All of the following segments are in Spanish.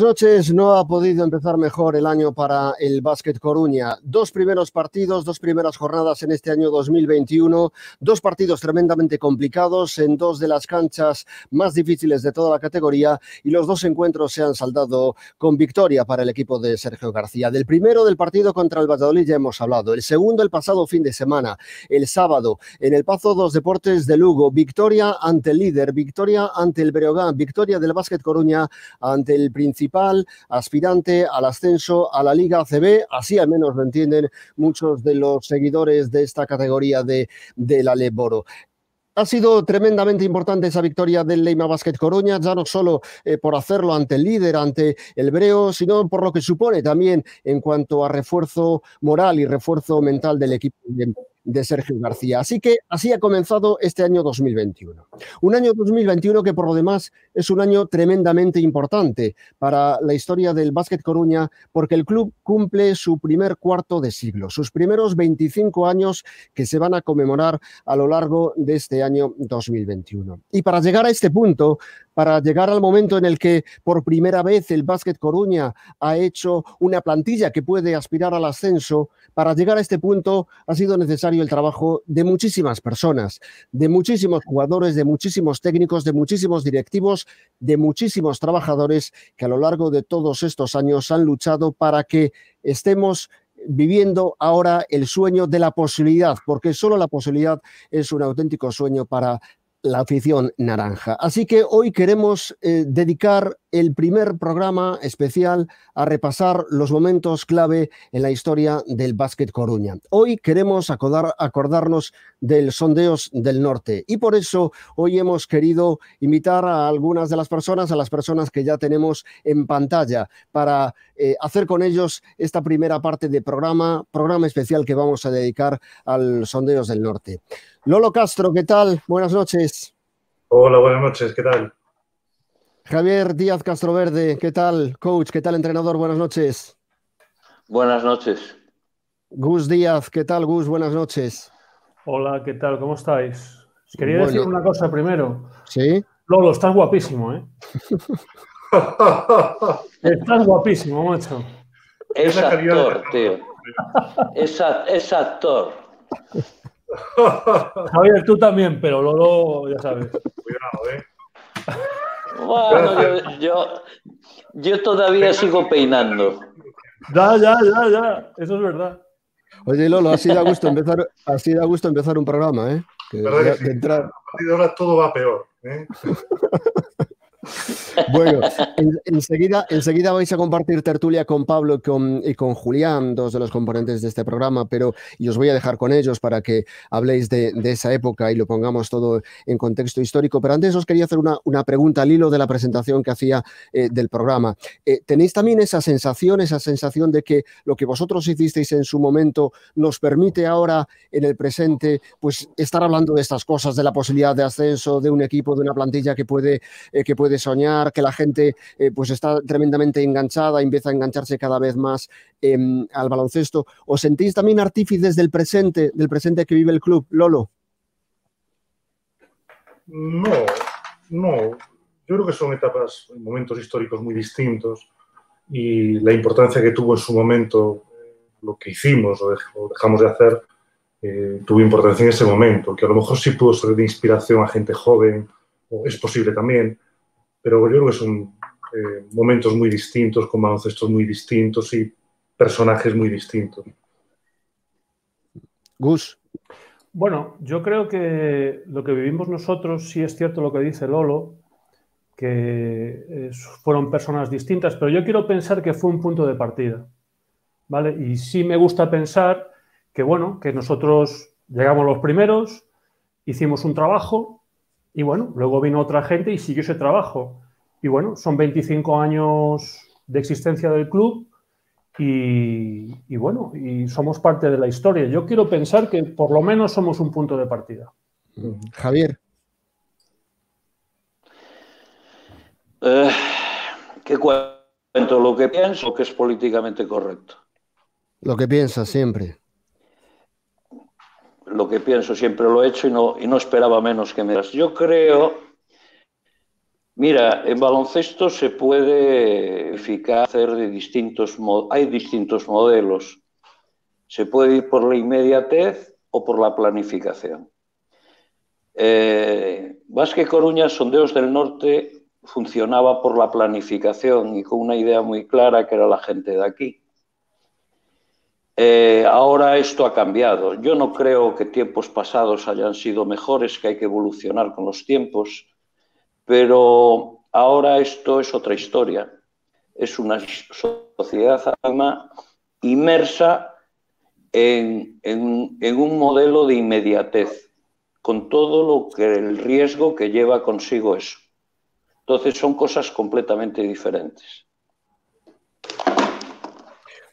Buenas noches. No ha podido empezar mejor el año para el Básquet Coruña. Dos primeros partidos, dos primeras jornadas en este año 2021, dos partidos tremendamente complicados en dos de las canchas más difíciles de toda la categoría y los dos encuentros se han saldado con victoria para el equipo de Sergio García. Del primero del partido contra el Valladolid ya hemos hablado. El segundo el pasado fin de semana, el sábado, en el Pazo dos Deportes de Lugo. Victoria ante el líder, victoria ante el Breogán, victoria del Básquet Coruña ante el principal aspirante al ascenso a la Liga ACB, así al menos lo entienden muchos de los seguidores de esta categoría de, de la Leboro. Ha sido tremendamente importante esa victoria del Leima Basket Coruña, ya no solo eh, por hacerlo ante el líder, ante el Breo, sino por lo que supone también en cuanto a refuerzo moral y refuerzo mental del equipo de, Sergio García. Así que así ha comenzado este año 2021. Un año 2021 que por lo demás es un año tremendamente importante para la historia del Básquet Coruña porque el club cumple su primer cuarto de siglo, sus primeros 25 años que se van a conmemorar a lo largo de este año 2021. Y para llegar a este punto, para llegar al momento en el que por primera vez el Básquet Coruña ha hecho una plantilla que puede aspirar al ascenso, para llegar a este punto ha sido necesario el trabajo de muchísimas personas, de muchísimos jugadores, de muchísimos técnicos, de muchísimos directivos, de muchísimos trabajadores que a lo largo de todos estos años han luchado para que estemos viviendo ahora el sueño de la posibilidad, porque solo la posibilidad es un auténtico sueño para la afición naranja. Así que hoy queremos eh, dedicar el primer programa especial a repasar los momentos clave en la historia del básquet Coruña. Hoy queremos acordar, acordarnos del Sondeos del Norte y por eso hoy hemos querido invitar a algunas de las personas, a las personas que ya tenemos en pantalla, para eh, hacer con ellos esta primera parte de programa, programa especial que vamos a dedicar al Sondeos del Norte. Lolo Castro, ¿qué tal? Buenas noches. Hola, buenas noches, ¿qué tal? Javier Díaz Castroverde, ¿qué tal? Coach, ¿qué tal, entrenador? Buenas noches. Buenas noches. Gus Díaz, ¿qué tal, Gus? Buenas noches. Hola, ¿qué tal? ¿Cómo estáis? Os quería bueno. decir una cosa primero. Sí. Lolo, estás guapísimo, ¿eh? estás guapísimo, macho. Es actor, tío. Es, es actor. Javier, tú también, pero Lolo, ya sabes. Cuidado, ¿eh? Bueno, yo, yo, yo todavía sigo peinando. Ya, ya, ya, ya. Eso es verdad. Oye, Lolo, ha sido a gusto empezar, ha sido a gusto empezar un programa, ¿eh? Que ¿Verdad que sí? de entrar... A partir de ahora todo va peor. ¿eh? Bueno, en, enseguida, enseguida vais a compartir tertulia con Pablo y con, Julián, dos de los componentes de este programa, pero y os voy a dejar con ellos para que habléis de, esa época y lo pongamos todo en contexto histórico. Pero antes os quería hacer una, una pregunta al hilo de la presentación que hacía eh, del programa. Eh, ¿Tenéis también esa sensación, esa sensación de que lo que vosotros hicisteis en su momento nos permite ahora, en el presente, pues estar hablando de estas cosas, de la posibilidad de ascenso, de un equipo, de una plantilla que puede, eh, que puede soñar, que la gente eh, pues está tremendamente enganchada, empieza a engancharse cada vez más eh, al baloncesto. ¿Os sentís también artífices del presente, del presente que vive el club, Lolo? No, no. Yo creo que son etapas, momentos históricos muy distintos y la importancia que tuvo en su momento lo que hicimos o dejamos de hacer eh, tuvo importancia en ese momento, que a lo mejor sí pudo ser de inspiración a gente joven, o es posible también, pero yo creo que son eh, momentos muy distintos, con baloncestos muy distintos y personajes muy distintos. Gus. Bueno, yo creo que lo que vivimos nosotros, sí es cierto lo que dice Lolo, que eh, fueron personas distintas, pero yo quiero pensar que fue un punto de partida. ¿Vale? Y sí me gusta pensar que, bueno, que nosotros llegamos los primeros, hicimos un trabajo, Y bueno, luego vino otra gente y siguió ese trabajo. Y bueno, son 25 años de existencia del club y, bueno, y somos parte de la historia. Yo quiero pensar que por lo menos somos un punto de partida. Javier. Eh, ¿Qué cuento? ¿Lo que pienso que es políticamente correcto? Lo que piensas siempre. Lo que pienso siempre lo he hecho y no, esperaba menos que me das. Yo creo Mira, en baloncesto se puede hacer de distintos hay distintos modelos. Se puede ir por la inmediatez o por la planificación. Eh, Vázquez Coruña, Sondeos del Norte, funcionaba por la planificación y con una idea muy clara que era la gente de aquí. Eh, ahora esto ha cambiado. Yo no creo que tiempos pasados hayan sido mejores, que hay que evolucionar con los tiempos pero ahora esto es otra historia. Es una sociedad inmersa en, un modelo de inmediatez, con todo lo que el riesgo que lleva consigo eso. Entonces son cosas completamente diferentes.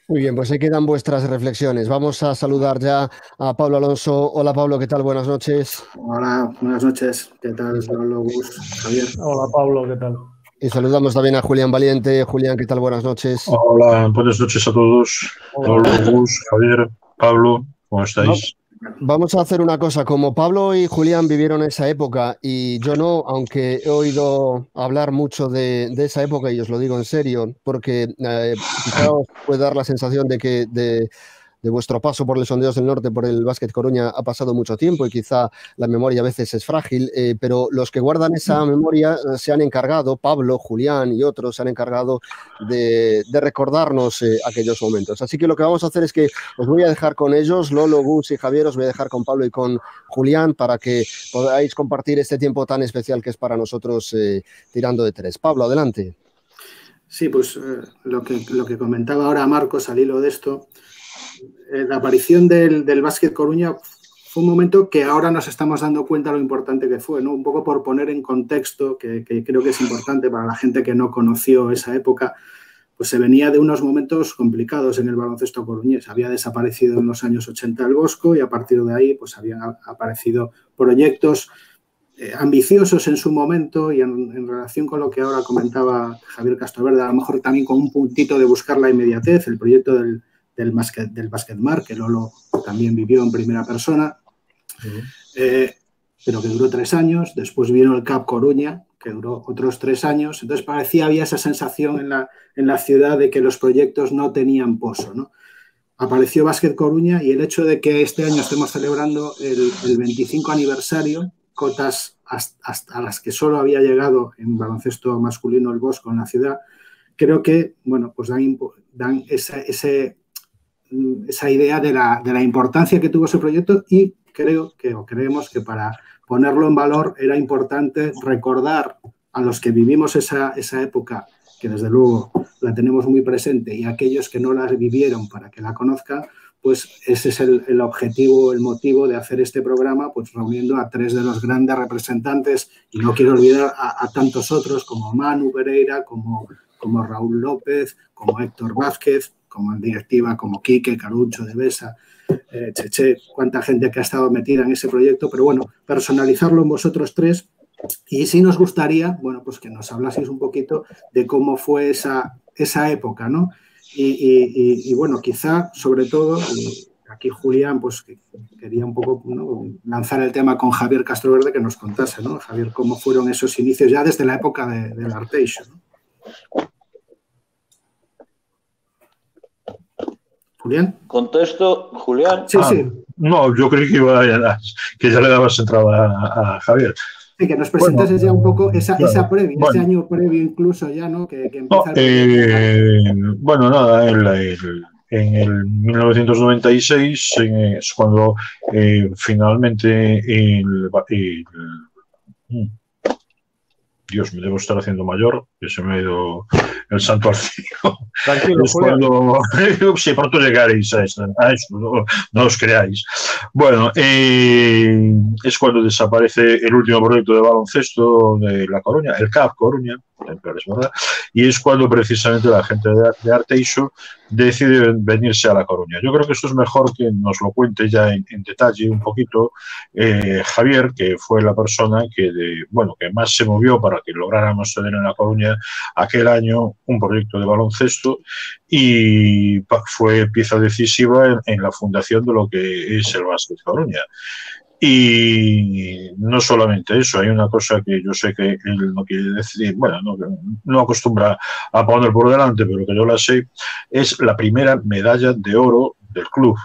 Muy bien, pues ahí quedan vuestras reflexiones. Vamos a saludar ya a Pablo Alonso. Hola Pablo, ¿qué tal? Buenas noches. Hola, buenas noches. ¿Qué tal, Pablo, Gus, Javier? Hola Pablo, ¿qué tal? Y saludamos también a Julián Valiente. Julián, ¿qué tal? Buenas noches. Hola, buenas noches a todos. Hola, Gus, Javier, Pablo, ¿cómo estáis? Vamos a hacer una cosa, como Pablo y Julián vivieron esa época y yo no, aunque he oído hablar mucho de, esa época y os lo digo en serio, porque eh, os puede dar la sensación de que de, de vuestro paso por el Sondeos del Norte, por el Básquet Coruña, ha pasado mucho tiempo y quizá la memoria a veces es frágil, eh, pero los que guardan esa memoria eh, se han encargado, Pablo, Julián y otros se han encargado de, recordarnos eh, aquellos momentos. Así que lo que vamos a hacer es que os voy a dejar con ellos, Lolo, Gus y Javier, os voy a dejar con Pablo y con Julián para que podáis compartir este tiempo tan especial que es para nosotros tirando de tres. Pablo, adelante. Sí, pues lo, que, lo que comentaba ahora Marcos al hilo de esto, la aparición del, del Básquet Coruña fue un momento que ahora nos estamos dando cuenta lo importante que fue, ¿no? Un poco por poner en contexto, que, creo que es importante para la gente que no conoció esa época, pues se venía de unos momentos complicados en el baloncesto coruñés. Había desaparecido en los años 80 el Bosco y a partir de ahí pues habían aparecido proyectos eh, ambiciosos en su momento y en, en, relación con lo que ahora comentaba Javier Castroverde, a lo mejor también con un puntito de buscar la inmediatez, el proyecto del, del, basket, del Mar, que Lolo también vivió en primera persona, eh, pero que duró tres años. Después vino el Cap Coruña, que duró otros tres años. Entonces parecía, había esa sensación en la, en la ciudad de que los proyectos no tenían pozo. ¿no? Apareció Básquet Coruña y el hecho de que este año estemos celebrando el, 25 aniversario, cotas hasta, las que solo había llegado en baloncesto masculino el Bosco en la ciudad, creo que, bueno, pues dan, dan ese, esa idea de la, importancia que tuvo ese proyecto y creo que, o creemos que para ponerlo en valor era importante recordar a los que vivimos esa, época, que desde luego la tenemos muy presente, y aquellos que no la vivieron para que la conozcan, pues ese es el, objetivo, el motivo de hacer este programa, pues reuniendo a tres de los grandes representantes, y no quiero olvidar a, tantos otros como Manu Pereira, como, como Raúl López, como Héctor Vázquez, como en directiva, como Quique, Carucho, de Besa, eh, Cheche, cuánta gente que ha estado metida en ese proyecto, pero bueno, personalizarlo en vosotros tres. Y sí nos gustaría, bueno, pues que nos hablaseis un poquito de cómo fue esa, esa época, ¿no? Y, bueno, quizá, sobre todo, aquí Julián, pues quería un poco lanzar el tema con Javier Castroverde que nos contase, ¿no? Javier, cómo fueron esos inicios ya desde la época de, del Arteixo, ¿no? Julián. Contesto, Julián. Sí, sí. Ah, no, yo creí que, iba a, que ya le dabas entrada a, Javier. Sí, que nos presentases ya un poco esa, esa previa, ese año previo incluso ya, ¿no? Que, que no, eh, bueno, nada, el, en el 1996 es cuando eh, finalmente el, Dios, me debo estar haciendo mayor, que se me ha ido el santo al cielo. Tranquilo, es cuando, si pronto llegaréis a, eso, no, os creáis. Bueno, eh, es cuando desaparece el último proyecto de baloncesto de La Coruña, el CAP Coruña, y es cuando precisamente la gente de, Arteixo decide venirse a La Coruña. Yo creo que esto es mejor que nos lo cuente ya en, detalle un poquito eh, Javier, que fue la persona que, de, bueno, que más se movió para que lográramos tener en La Coruña aquel año un proyecto de baloncesto y fue pieza decisiva en, la fundación de lo que es el Básquet Coruña. Y no solamente eso, hay una cosa que yo sé que él no quiere decir, bueno, no, acostumbra a poner por delante, pero que yo la sé, es la primera medalla de oro del club.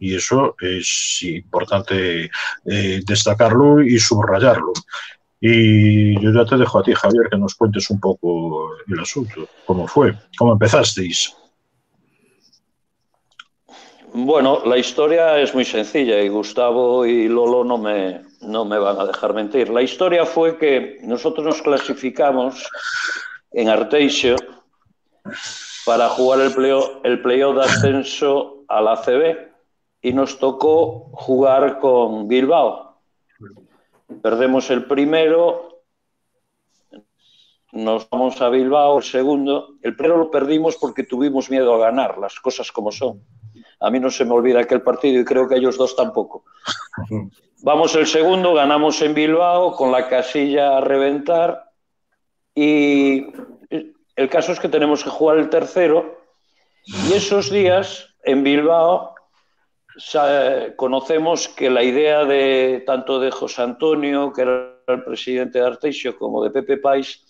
Y eso es importante eh, destacarlo y subrayarlo. Y yo ya te dejo a ti, Javier, que nos cuentes un poco el asunto, cómo fue, cómo empezasteis. Bueno, la historia es muy sencilla y Gustavo y Lolo no me, no me van a dejar mentir. La historia fue que nosotros nos clasificamos en Arteixo para jugar el playoff el de ascenso a la CB y nos tocó jugar con Bilbao. Perdemos el primero, nos vamos a Bilbao el segundo. El primero lo perdimos porque tuvimos miedo a ganar, las cosas como son. A mí no se me olvida aquel partido y creo que ellos dos tampoco. Vamos el segundo, ganamos en Bilbao con la casilla a reventar y el caso es que tenemos que jugar el tercero y esos días en Bilbao conocemos que la idea de tanto de José Antonio, que era el presidente de Arteixo, como de Pepe Pais,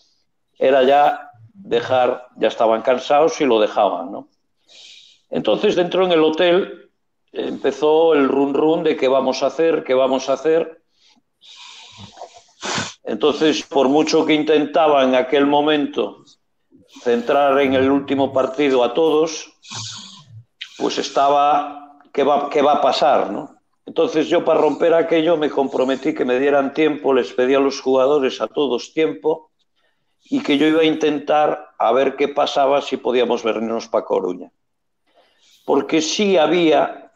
era ya dejar, ya estaban cansados y lo dejaban, ¿no? Entonces, dentro en el hotel empezó el run run de qué vamos a hacer, qué vamos a hacer. Entonces, por mucho que intentaba en aquel momento centrar en el último partido a todos, pues estaba, ¿qué va, qué va a pasar? ¿no? Entonces yo para romper aquello me comprometí que me dieran tiempo, les pedí a los jugadores a todos tiempo y que yo iba a intentar a ver qué pasaba si podíamos vernos para Coruña porque sí había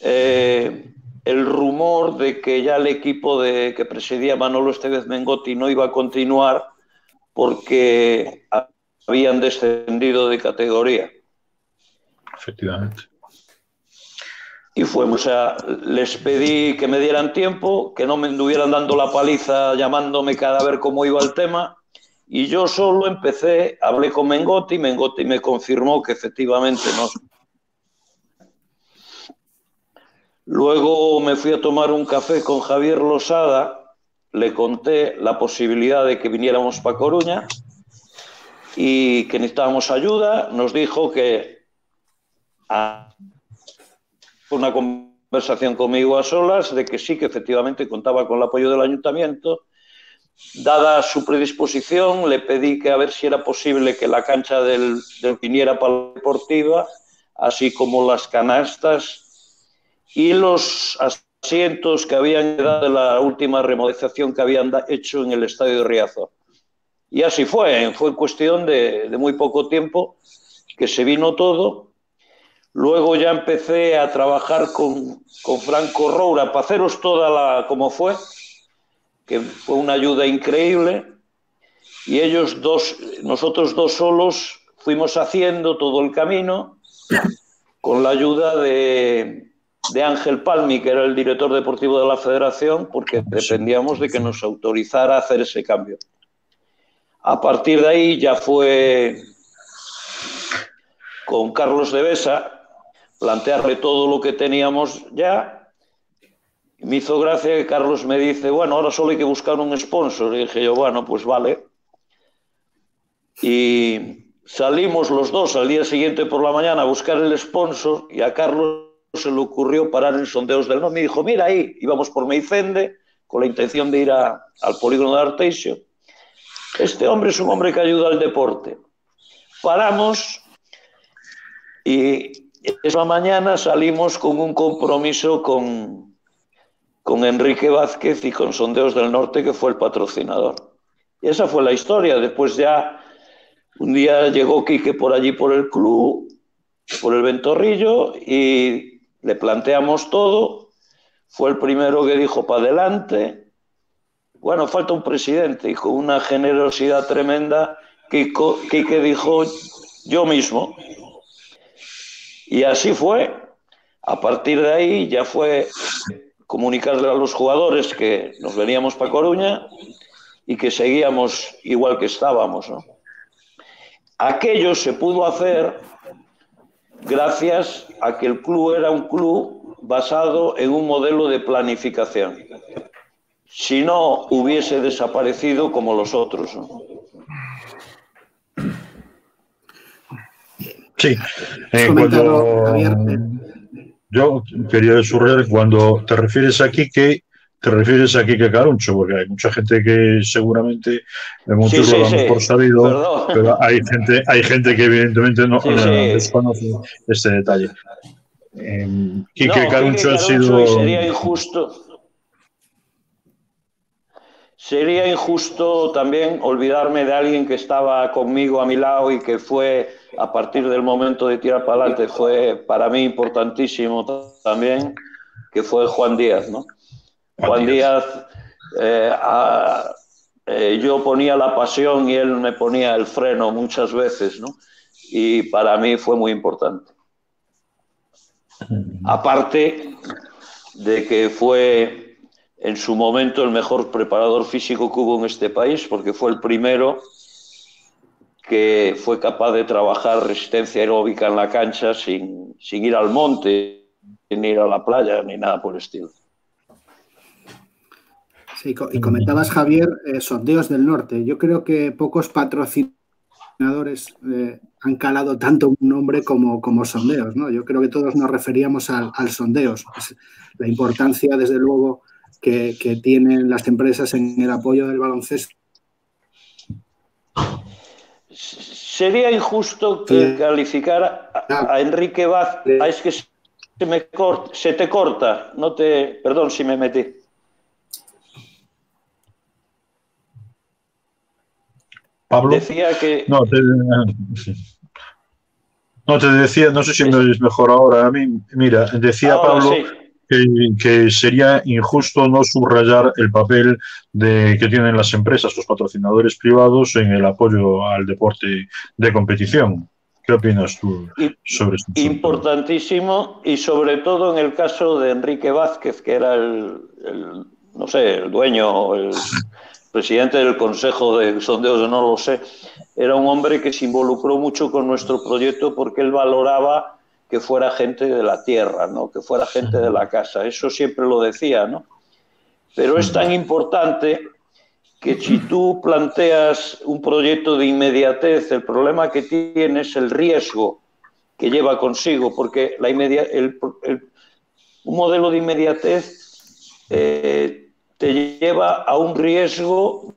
eh, el rumor de que ya el equipo de, que presidía Manolo Estevez Mengotti no iba a continuar porque habían descendido de categoría. Efectivamente. Y fuimos, o sea, les pedí que me dieran tiempo, que no me anduvieran dando la paliza llamándome cada vez cómo iba el tema. Y yo solo empecé, hablé con Mengotti, Mengotti me confirmó que efectivamente no, Luego me fui a tomar un café con Javier Losada, le conté la posibilidad de que viniéramos para Coruña y que necesitábamos ayuda. Nos dijo que una conversación conmigo a solas de que sí, que efectivamente contaba con el apoyo del ayuntamiento. Dada su predisposición, le pedí que a ver si era posible que la cancha del, del viniera para la deportiva, así como las canastas y los asientos que habían dado de la última remodelación que habían hecho en el estadio de Riazor. Y así fue, fue cuestión de, de muy poco tiempo que se vino todo. Luego ya empecé a trabajar con, con Franco Roura para haceros toda la como fue, que fue una ayuda increíble. Y ellos dos, nosotros dos solos, fuimos haciendo todo el camino con la ayuda de, de Ángel Palmi, que era el director deportivo de la federación, porque dependíamos de que nos autorizara a hacer ese cambio. A partir de ahí ya fue con Carlos de Besa plantearle todo lo que teníamos ya. Me hizo gracia que Carlos me dice, bueno, ahora solo hay que buscar un sponsor. Y dije yo, bueno, pues vale. Y salimos los dos al día siguiente por la mañana a buscar el sponsor y a Carlos se le ocurrió parar en sondeos del norte. Me dijo, mira ahí, íbamos por Meicende con la intención de ir a, al polígono de Arteixo. Este hombre es un hombre que ayuda al deporte. Paramos y esa mañana salimos con un compromiso con, con Enrique Vázquez y con Sondeos del Norte, que fue el patrocinador. Y esa fue la historia. Después ya un día llegó Quique por allí por el club, por el Ventorrillo, y le planteamos todo. Fue el primero que dijo para adelante. Bueno, falta un presidente y con una generosidad tremenda, Quique dijo yo mismo. Y así fue. A partir de ahí ya fue comunicarle a los jugadores que nos veníamos para Coruña y que seguíamos igual que estábamos. ¿no? Aquello se pudo hacer gracias a que el club era un club basado en un modelo de planificación. Si no, hubiese desaparecido como los otros. ¿no? Sí, eh, cuando, yo quería subrayar cuando te refieres aquí que te refieres aquí que Caruncho, porque hay mucha gente que seguramente muchos lo damos por sabido, pero hay gente, hay gente que evidentemente no, desconoce este detalle. Eh, Quique Caruncho, ha sido. Sería injusto. Sería injusto también olvidarme de alguien que estaba conmigo a mi lado y que fue a partir del momento de tirar para adelante fue para mí importantísimo también, que fue Juan Díaz, ¿no? Juan, Díaz, eh, eh, yo ponía la pasión y él me ponía el freno muchas veces, ¿no? Y para mí fue muy importante. Aparte de que fue en su momento el mejor preparador físico que hubo en este país, porque fue el primero que fue capaz de trabajar resistencia aeróbica en la cancha sin, sin ir al monte, sin ir a la playa, ni nada por el estilo. Sí, y comentabas, Javier, eh, sondeos del norte. Yo creo que pocos patrocinadores eh, han calado tanto un nombre como, como sondeos. ¿no? Yo creo que todos nos referíamos al, sondeos. la importancia, desde luego, que, que, tienen las empresas en el apoyo del baloncesto Sería injusto que calificara a, Enrique Vázquez. Ah, es que se, me corta, se te corta. No te, perdón si me metí. Pablo. Decía que. No, te, no, te decía, no sé si me oyes mejor ahora. A mí, mira, decía Pablo que, sería injusto no subrayar el papel de, que tienen las empresas, los patrocinadores privados en el apoyo al deporte de competición. ¿Qué opinas tú sobre esto? Importantísimo y sobre todo en el caso de Enrique Vázquez, que era el, no sé, el dueño, el presidente del Consejo de Sondeos, no lo sé, era un hombre que se involucró mucho con nuestro proyecto porque él valoraba que fuera gente de la tierra, ¿no? que fuera gente de la casa. Eso siempre lo decía, ¿no? Pero es tan importante que si tú planteas un proyecto de inmediatez, el problema que tiene es el riesgo que lleva consigo, porque la un modelo de inmediatez eh, te lleva a un riesgo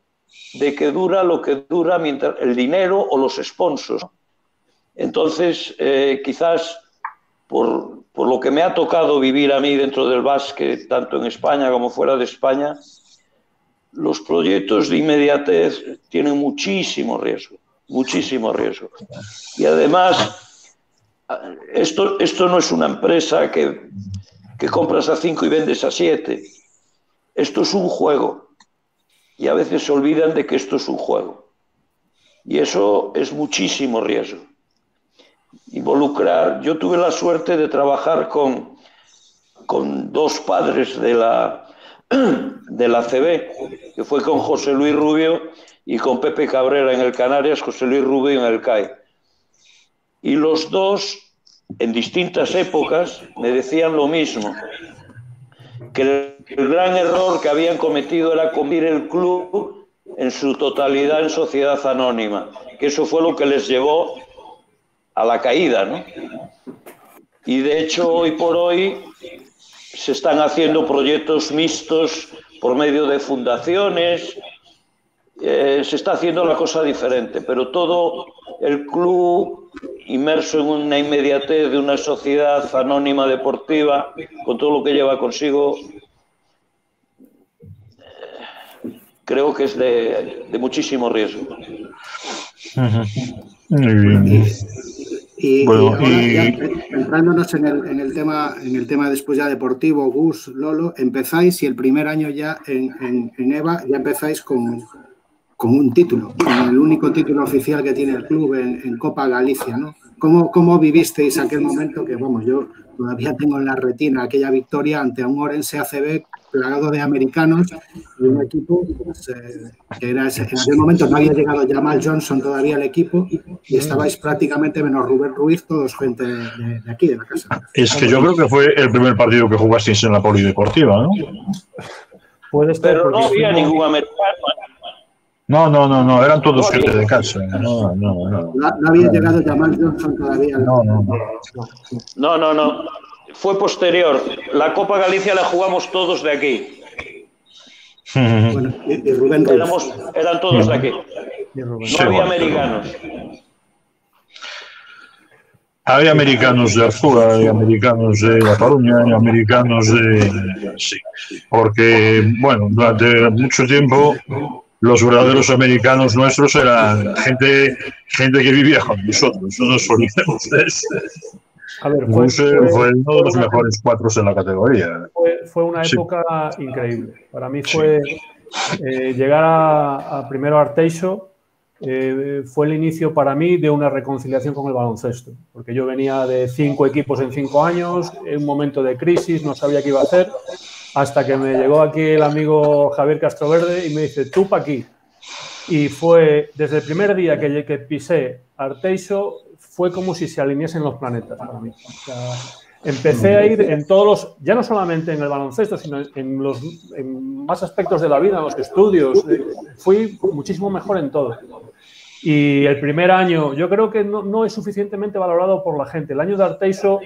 de que dura lo que dura mientras el dinero o los sponsors. Entonces, eh, quizás por, lo que me ha tocado vivir a mí dentro del básquet, tanto en España como fuera de España, los proyectos de inmediatez tienen muchísimo riesgo, muchísimo riesgo. Y además, esto, esto no es una empresa que, que compras a cinco y vendes a siete. Esto es un juego. Y a veces se olvidan de que esto es un juego. Y eso es muchísimo riesgo involucrar. Yo tuve la suerte de trabajar con, con dos padres de la, de la CB, que fue con José Luis Rubio y con Pepe Cabrera en el Canarias, José Luis Rubio en el CAI. Y los dos, en distintas épocas, me decían lo mismo, que el gran error que habían cometido era convertir el club en su totalidad en sociedad anónima, que eso fue lo que les llevó a la caída, ¿no? Y de hecho, hoy por hoy se están haciendo proyectos mixtos por medio de fundaciones, eh, se está haciendo la cosa diferente, pero todo el club inmerso en una inmediatez de una sociedad anónima deportiva, con todo lo que lleva consigo, creo que es de, de muchísimo riesgo. Muy bien. Y, bueno, y ahora entrándonos en el, en el, tema, en el tema después ya deportivo, Gus, Lolo, empezáis y el primer año ya en, en, en EVA ya empezáis con, con, un título, con el único título oficial que tiene el club en, Copa Galicia, ¿no? ¿Cómo, ¿Cómo, vivisteis aquel momento que, vamos, yo todavía tengo en la retina aquella victoria ante un Orense ACB plagado de americanos y un equipo pues, eh, que era ese, en aquel momento no había llegado Jamal Johnson todavía al equipo y estabais prácticamente menos Rubén Ruiz, todos gente de, de, aquí, de la casa. Es que yo creo que fue el primer partido que jugasteis en la polideportiva, ¿no? Puede estar Pero no había ningún americano. No, no, no, no, eran todos gente de casa. No, no, no. No, no había llegado Jamal Johnson todavía. No, no, no. No, no, no. Fue posterior. La Copa Galicia la jugamos todos de aquí. Bueno, y, y Rubén Éramos, eran todos de aquí. No había americanos. Hay americanos de Arzúa, hay americanos de La Coruña, hay americanos de... Sí, porque, bueno, durante mucho tiempo los verdaderos americanos nuestros eran gente, gente que vivía con nosotros, no nos olvidemos. A ver, fue, fue, fue, uno de los mejores cuatro en la categoría. Fue, fue una época sí. increíble. Para mí fue eh, llegar a, a, primero a Arteixo, eh, fue el inicio para mí de una reconciliación con el baloncesto, porque yo venía de cinco equipos en cinco años, en un momento de crisis, no sabía qué iba a hacer, hasta que me llegó aquí el amigo Javier Castroverde y me dice, tú pa' aquí. Y fue desde el primer día que, que pisé Arteixo, fue como si se alineasen los planetas para mí. Empecé a ir en todos los, ya no solamente en el baloncesto, sino en los en más aspectos de la vida, en los estudios. Fui muchísimo mejor en todo. Y el primer año, yo creo que no, no es suficientemente valorado por la gente. El año de Arteixo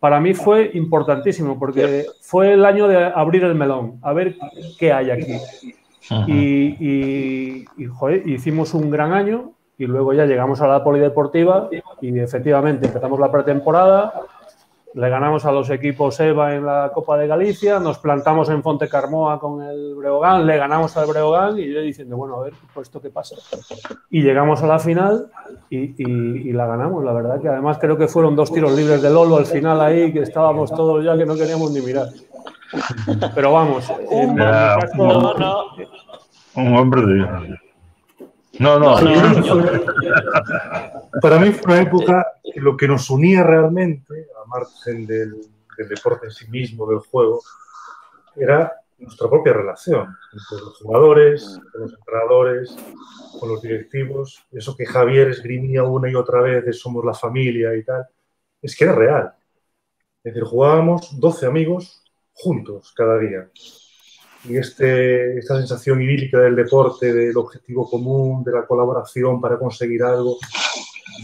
para mí fue importantísimo porque fue el año de abrir el melón, a ver qué hay aquí. Y, y, y joder, hicimos un gran año y luego ya llegamos a la polideportiva y efectivamente empezamos la pretemporada, le ganamos a los equipos EVA en la Copa de Galicia, nos plantamos en Fonte Carmoa con el Breogán, le ganamos al Breogán y yo diciendo, bueno, a ver, pues esto qué pasa. Y llegamos a la final y, y, y, la ganamos, la verdad que además creo que fueron dos tiros libres de Lolo al final ahí, que estábamos todos ya que no queríamos ni mirar. Pero vamos, en caso, no, no. Un hombre de... No, no. Para mí fue una época que lo que nos unía realmente, a margen del, del, deporte en sí mismo, del juego, era nuestra propia relación entre los jugadores, con los entrenadores, con los directivos. Eso que Javier esgrimía una y otra vez de somos la familia y tal, es que era real. Es decir, jugábamos 12 amigos juntos cada día y este, esta sensación idílica del deporte, del objetivo común, de la colaboración para conseguir algo.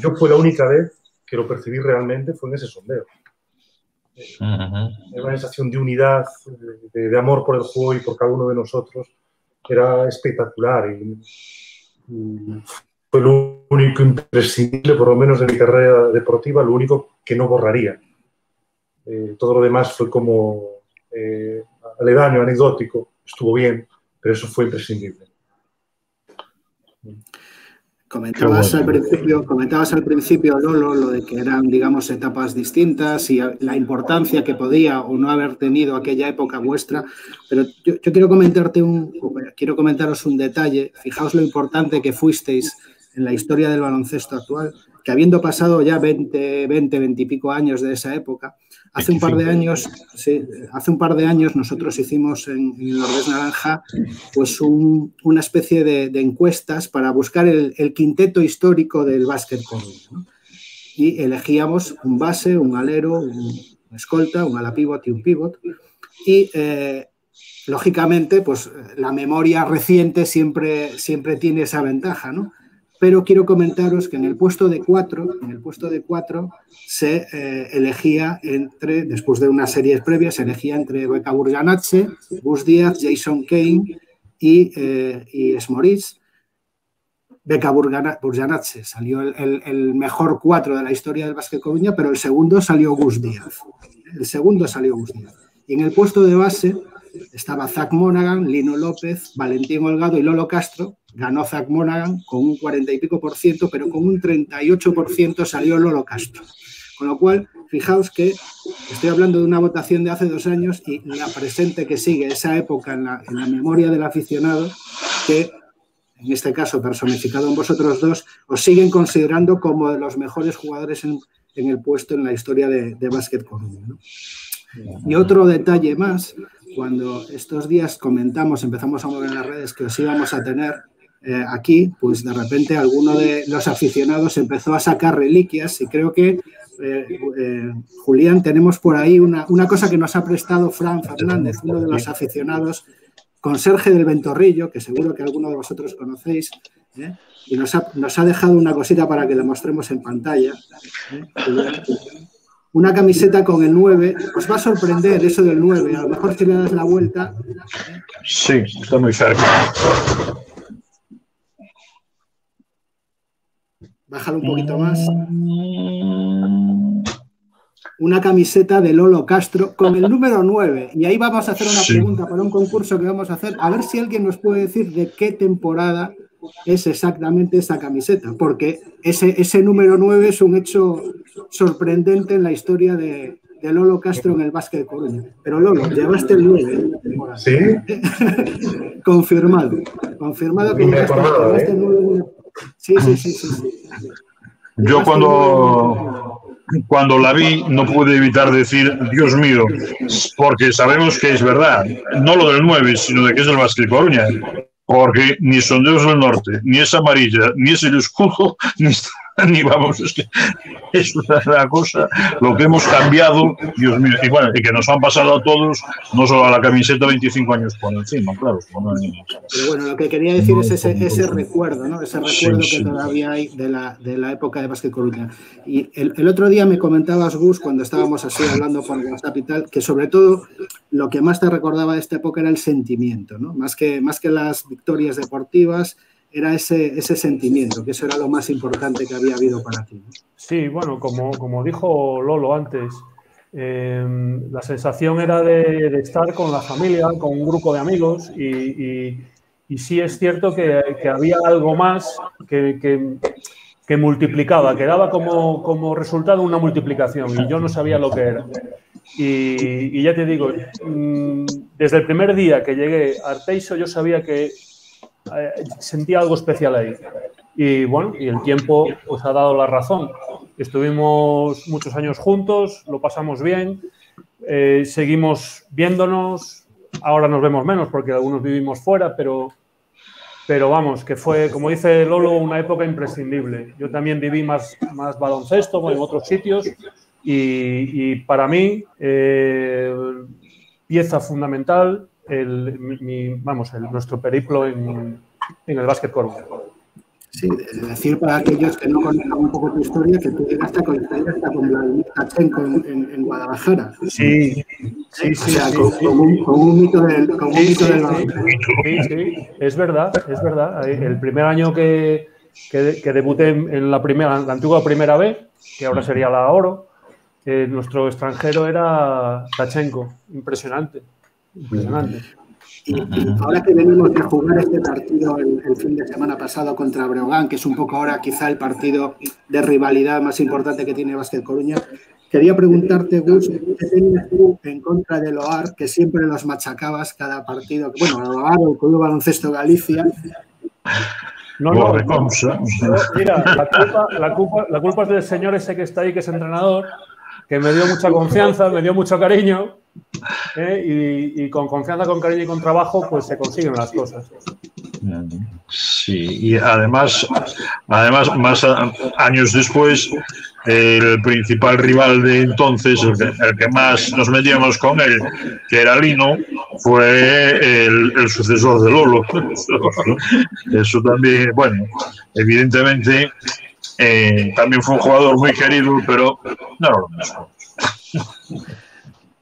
Yo fue la única vez que lo percibí realmente fue en ese sondeo. Era una sensación de unidad, de, de, amor por el juego y por cada uno de nosotros. Era espectacular y, y fue lo único imprescindible, por lo menos de mi carrera deportiva, lo único que no borraría. Eh, todo lo demás fue como eh, aledaño, anecdótico, estuvo bien, pero eso fue imprescindible. Comentabas al, principio, comentabas al principio, Lolo, lo de que eran, digamos, etapas distintas y la importancia que podía o no haber tenido aquella época vuestra, pero yo, yo quiero comentarte un, quiero comentaros un detalle. Fijaos lo importante que fuisteis en la historia del baloncesto actual, que habiendo pasado ya 20, 20, 20 y pico años de esa época, hace un par de años, sí, hace un par de años nosotros hicimos en, en el Nordés Naranja pues un, una especie de, de, encuestas para buscar el, el, quinteto histórico del básquet Coruña. ¿no? Y elegíamos un base, un alero, un escolta, un ala pivot y un pivot. Y eh, lógicamente, pues la memoria reciente siempre, siempre tiene esa ventaja, ¿no? Pero quiero comentaros que en el puesto de cuatro, en el puesto de cuatro se eh, elegía entre, después de unas series previas, se elegía entre Beca Burganatze, Gus Díaz, Jason Kane y, eh, y Esmoriz. Beca Burganatze salió el, mejor cuatro de la historia del básquet Coruña, pero el segundo salió Gus Díaz. El segundo salió Gus Díaz. Y en el puesto de base estaba Zach Monaghan, Lino López, Valentín Holgado y Lolo Castro. Ganó Zach Monaghan con un 40 y pico por ciento, pero con un 38 por ciento salió Lolo Castro. Con lo cual, fijaos que estoy hablando de una votación de hace dos años y la presente que sigue esa época en la, memoria del aficionado, que en este caso personificado en vosotros dos, os siguen considerando como de los mejores jugadores en, el puesto en la historia de, de Básquet Coruña. Y otro detalle más, cuando estos días comentamos, empezamos a mover en las redes que os íbamos a tener eh, aquí, pues de repente alguno de los aficionados empezó a sacar reliquias y creo que eh, eh, Julián, tenemos por ahí una, cosa que nos ha prestado Fran Fernández, uno de los aficionados, conserje del Ventorrillo, que seguro que alguno de vosotros conocéis, y nos ha, dejado una cosita para que le mostremos en pantalla. Una camiseta con el 9, os va a sorprender eso del 9, a lo mejor si le das la vuelta. Sí, está muy cerca. Bájalo un poquito más. Una camiseta de Lolo Castro con el número 9. Y ahí vamos a hacer una pregunta para un concurso que vamos a hacer. A ver si alguien nos puede decir de qué temporada es exactamente esa camiseta. Porque ese, ese número 9 es un hecho sorprendente en la historia de, Lolo Castro en el básquet de Coruña. Pero Lolo, llevaste el 9. Sí. confirmado. Confirmado que llevaste, el 9 Sí, sí, sí, sí. Yo cuando, cuando la vi no pude evitar decir, Dios mío, porque sabemos que es verdad, no lo del 9, sino de que es el Basque Coruña, porque ni Sondeos del Norte, ni es amarilla, ni es el escudo, ni ni vamos, es que es una cosa, lo que hemos cambiado, Dios mío, y bueno, y que nos han pasado a todos, no solo a la camiseta 25 años por encima, claro. Pero bueno, lo que quería decir es ese, ese recuerdo, ¿no? Ese recuerdo que todavía hay de la, de la época de Básquet Coruña. Y el, el, otro día me comentabas, Gus, cuando estábamos así hablando por WhatsApp y tal, que sobre todo lo que más te recordaba de esta época era el sentimiento, ¿no? Más que, más que las victorias deportivas, era ese, ese sentimiento, que eso era lo más importante que había habido para ti. Sí, bueno, como, como dijo Lolo antes, em, la sensación era de, estar con la familia, con un grupo de amigos y, y, sí es cierto que, que, había algo más que, que, multiplicaba, que daba como, como, resultado una multiplicación y yo no sabía lo que era. Y, y ya te digo, mm, desde el primer día que llegué a Arteiso yo sabía que eh, sentía algo especial ahí. Y bueno, y el tiempo pues ha dado la razón. Estuvimos muchos años juntos, lo pasamos bien, eh, seguimos viéndonos, ahora nos vemos menos porque algunos vivimos fuera, pero, pero vamos, que fue, como dice Lolo, una época imprescindible. Yo también viví más, más baloncesto en otros sitios y, para mí, eh, pieza fundamental el, vamos, el, nuestro periplo en, en el básquet Coruña. Sí, decir para aquellos que no conozcan un poco tu historia que tú llegaste a hasta con Vladimir Tachenko en, en, Guadalajara. Sí, sí, sí. O sea, sí, con, sí. Con, un, con, un, mito del. Con sí, un mito del... sí, sí, es verdad, es verdad. El primer año que, que, que debuté en la, primera, la antigua primera B, que ahora sería la Oro, eh, nuestro extranjero era Tachenko. Impresionante. Impresionante. Y, ahora que venimos de jugar este partido el, fin de semana pasado contra Breogán, que es un poco ahora quizá el partido de rivalidad más importante que tiene Básquet Coruña, quería preguntarte, Gus, ¿qué tenías tú en contra de Loar, que siempre los machacabas cada partido? Bueno, Loar o el Club Baloncesto Galicia. No, no, Mira, la culpa, la, culpa, la culpa es del señor ese que está ahí, que es entrenador, que me dio mucha confianza, me dio mucho cariño ¿eh? y, con confianza, con cariño y con trabajo, pues se consiguen las cosas. Sí, y además, además más años después, el principal rival de entonces, el que, más nos metíamos con él, que era Lino, fue el, sucesor de Lolo. Eso también, bueno, evidentemente eh, también fue un jugador muy querido, pero no lo mismo.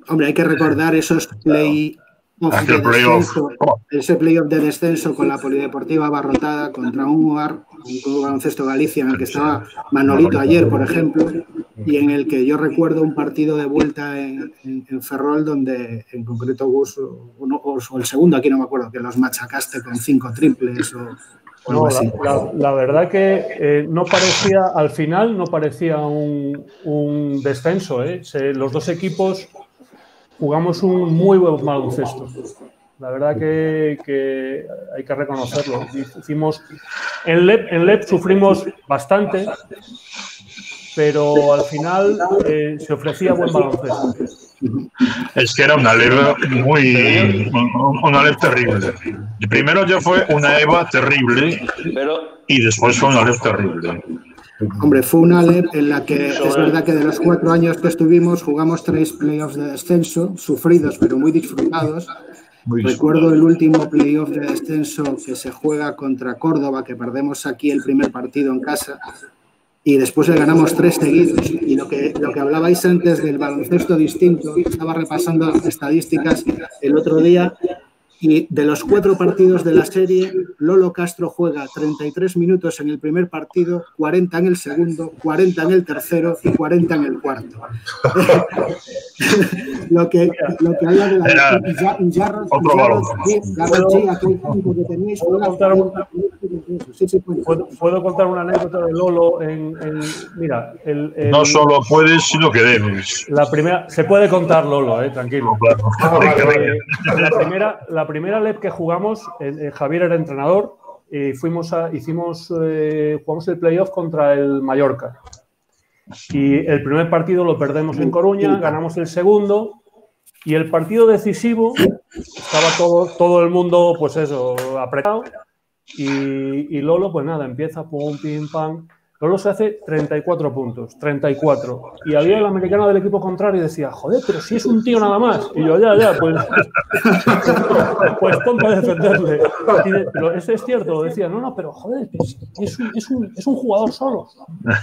Hombre, hay que recordar esos play de descenso, ese playoff de descenso con la polideportiva abarrotada contra un UAR, un club baloncesto Galicia, en el que estaba Manolito ayer, por ejemplo. y en el que yo recuerdo un partido de vuelta en, Ferrol donde en concreto Gus, o, el segundo, aquí no me acuerdo, que los machacaste con cinco triples o, algo así. La, verdad que eh, no parecía, al final no parecía un, descenso. ¿eh? los dos equipos jugamos un muy buen baloncesto. La verdad que, hay que reconocerlo. Hicimos, en LEP, en LEP sufrimos bastante, pero al final eh, se ofrecía buen baloncesto. Es que era una leva muy. una leva terrible. Primero ya fue una EVA terrible y después fue una leva terrible. Hombre, fue una LEP en la que es verdad que de los cuatro años que estuvimos jugamos tres playoffs de descenso, sufridos pero muy disfrutados. Recuerdo el último playoff de descenso que se juega contra Córdoba, que perdemos aquí el primer partido en casa y después le ganamos tres seguidos. Y lo que, lo que hablabais antes del baloncesto distinto, estaba repasando estadísticas el otro día y de los cuatro partidos de la serie, Lolo Castro juega 33 minutos en el primer partido, 40 en el segundo, 40 en el tercero y 40 en el cuarto. lo, que, lo que habla de la... Jarrod, que tenéis... ¿Puedo, contar una anécdota de Lolo en... mira, el, No solo puedes, sino que debes. La primera... Se puede contar, Lolo, eh, tranquilo. Ah, la primera... La primera LEP que jugamos, eh, Javier era entrenador y fuimos a, hicimos, eh, jugamos el playoff contra el Mallorca. Y el primer partido lo perdemos en Coruña, ganamos el segundo y el partido decisivo estaba todo, todo el mundo, pues eso, apretado. Y, y Lolo, pues nada, empieza pum, pim, pam. Lolo se hace 34 puntos, 34. Y había el americano del equipo contrario y decía, joder, pero si es un tío nada más. Y yo, ya, ya, pues, pues ponte a defenderle. pero eso es cierto, lo decía, no, no, pero joder, es un, es un, es un jugador solo.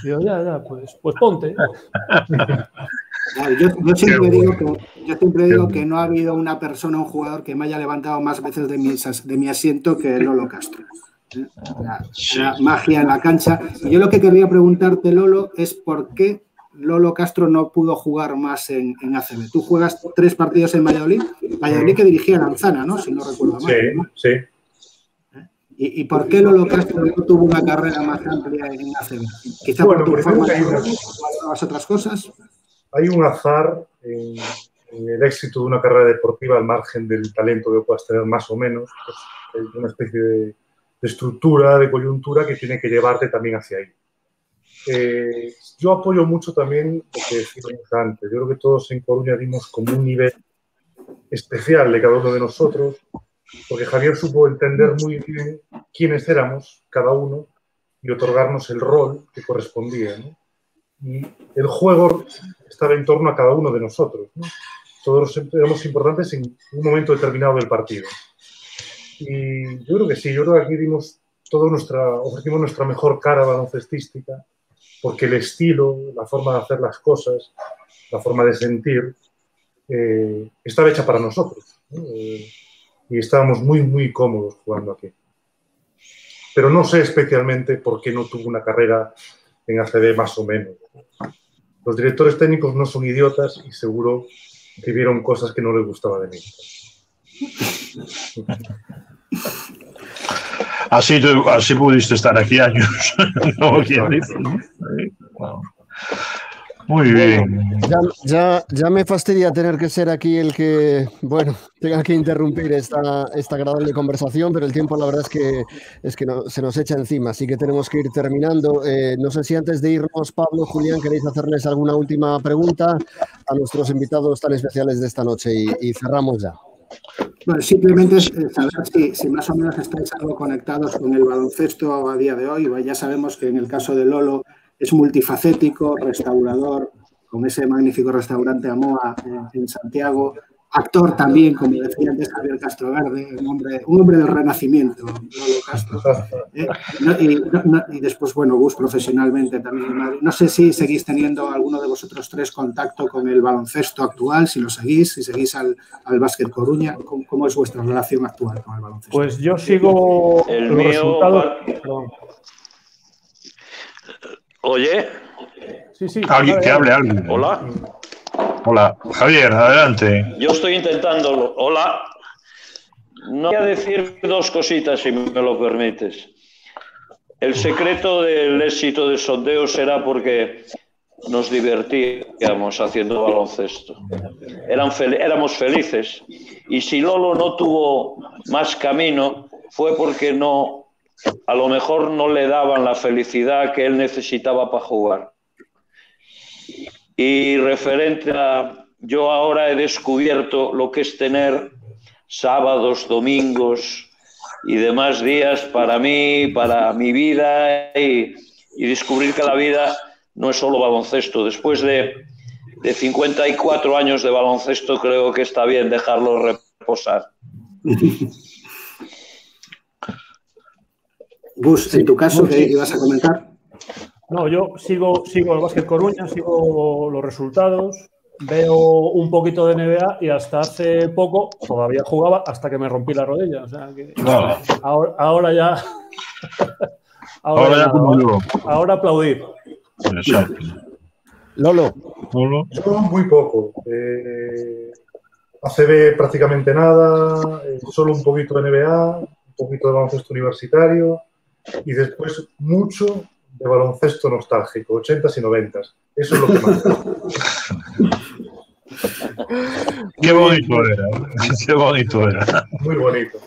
Y yo, ya, ya, pues, pues ponte. Yo, siempre digo que, yo, siempre digo que, no ha habido una persona, un jugador que me haya levantado más veces de mi, de mi asiento que Lolo Castro la, magia en la cancha. yo lo que quería preguntarte, Lolo, es por qué Lolo Castro no pudo jugar más en, en ACB. Tú juegas tres partidos en Valladolid, Valladolid que dirigía Lanzana, ¿no? Si no recuerdo mal. Sí, sí. ¿Y, por qué Lolo Castro no tuvo una carrera más amplia en ACB? Quizá por tu forma de las otras cosas. Hay un azar en, el éxito de una carrera deportiva al margen del talento que puedas tener más o menos. Pues, una especie de de estructura, de coyuntura que tiene que llevarte también hacia ahí. Eh, yo apoyo mucho también lo que decíamos antes. Yo creo que todos en Coruña dimos como un nivel especial de cada uno de nosotros, porque Javier supo entender muy bien quiénes éramos cada uno y otorgarnos el rol que correspondía. Y el juego estaba en torno a cada uno de nosotros. Todos éramos importantes en un momento determinado del partido. Y yo creo que sí, yo creo que aquí dimos todo nuestra, ofrecimos nuestra mejor cara baloncestística, porque el estilo, la forma de hacer las cosas, la forma de sentir, eh, estaba hecha para nosotros. Eh, y estábamos muy, muy cómodos jugando aquí. Pero no sé especialmente por qué no tuvo una carrera en ACB más o menos. Los directores técnicos no son idiotas y seguro que vieron cosas que no les gustaba de mí. Así, así pudiste estar aquí años. Muy bien. Ya, ya, me fastidia tener que ser aquí el que, bueno, tenga que interrumpir esta, esta agradable conversación, pero el tiempo la verdad es que, es que no, se nos echa encima, así que tenemos que ir terminando. Eh, no sé si antes de irnos, Pablo, Julián, queréis hacerles alguna última pregunta a nuestros invitados tan especiales de esta noche y cerramos ya. Bueno, simplemente es eh, saber si, más o menos estáis algo conectados con el baloncesto a día de hoy. Ya sabemos que en el caso de Lolo es multifacético, restaurador, con ese magnífico restaurante Amoa en Santiago, actor también, como decía antes Javier Castro Verde, un hombre, un hombre del renacimiento, Castro. Eh, y, después, bueno, Gus profesionalmente también. No sé si seguís teniendo alguno de vosotros tres contacto con el baloncesto actual, si lo seguís, si seguís al, al Básquet Coruña, ¿cómo, es vuestra relación actual con el baloncesto? Pues yo sigo el mío. Oye. Sí, sí. Alguien que hable, alguien. Hola. Hola, Javier, adelante. Yo estoy intentándolo. Hola. No voy a decir dos cositas, si me lo permites. El secreto del éxito de sondeo será porque nos divertíamos haciendo baloncesto. Éramos felices. Y si Lolo no tuvo más camino, fue porque no, a lo mejor no le daban la felicidad que él necesitaba para jugar. Y referente a, yo ahora he descubierto lo que es tener sábados, domingos y demás días para mí, para mi vida y, y descubrir que la vida no es solo baloncesto. Después de, de 54 años de baloncesto, creo que está bien dejarlo reposar. Gus, en tu caso, ¿qué ibas a comentar? No, yo sigo, sigo el Básquet Coruña, sigo los resultados, veo un poquito de NBA y hasta hace poco todavía jugaba hasta que me rompí la rodilla. O sea que ahora, ahora, ya. ahora, ya, ahora, ahora aplaudir. Exacto. Lolo. Lolo. Yo muy poco. Eh, ACB prácticamente nada, eh, solo un poquito de NBA, un poquito de baloncesto universitario y después mucho de baloncesto nostálgico, 80s y 90s. Eso es lo que más. Qué bonito era. Qué bonito era. Muy bonito.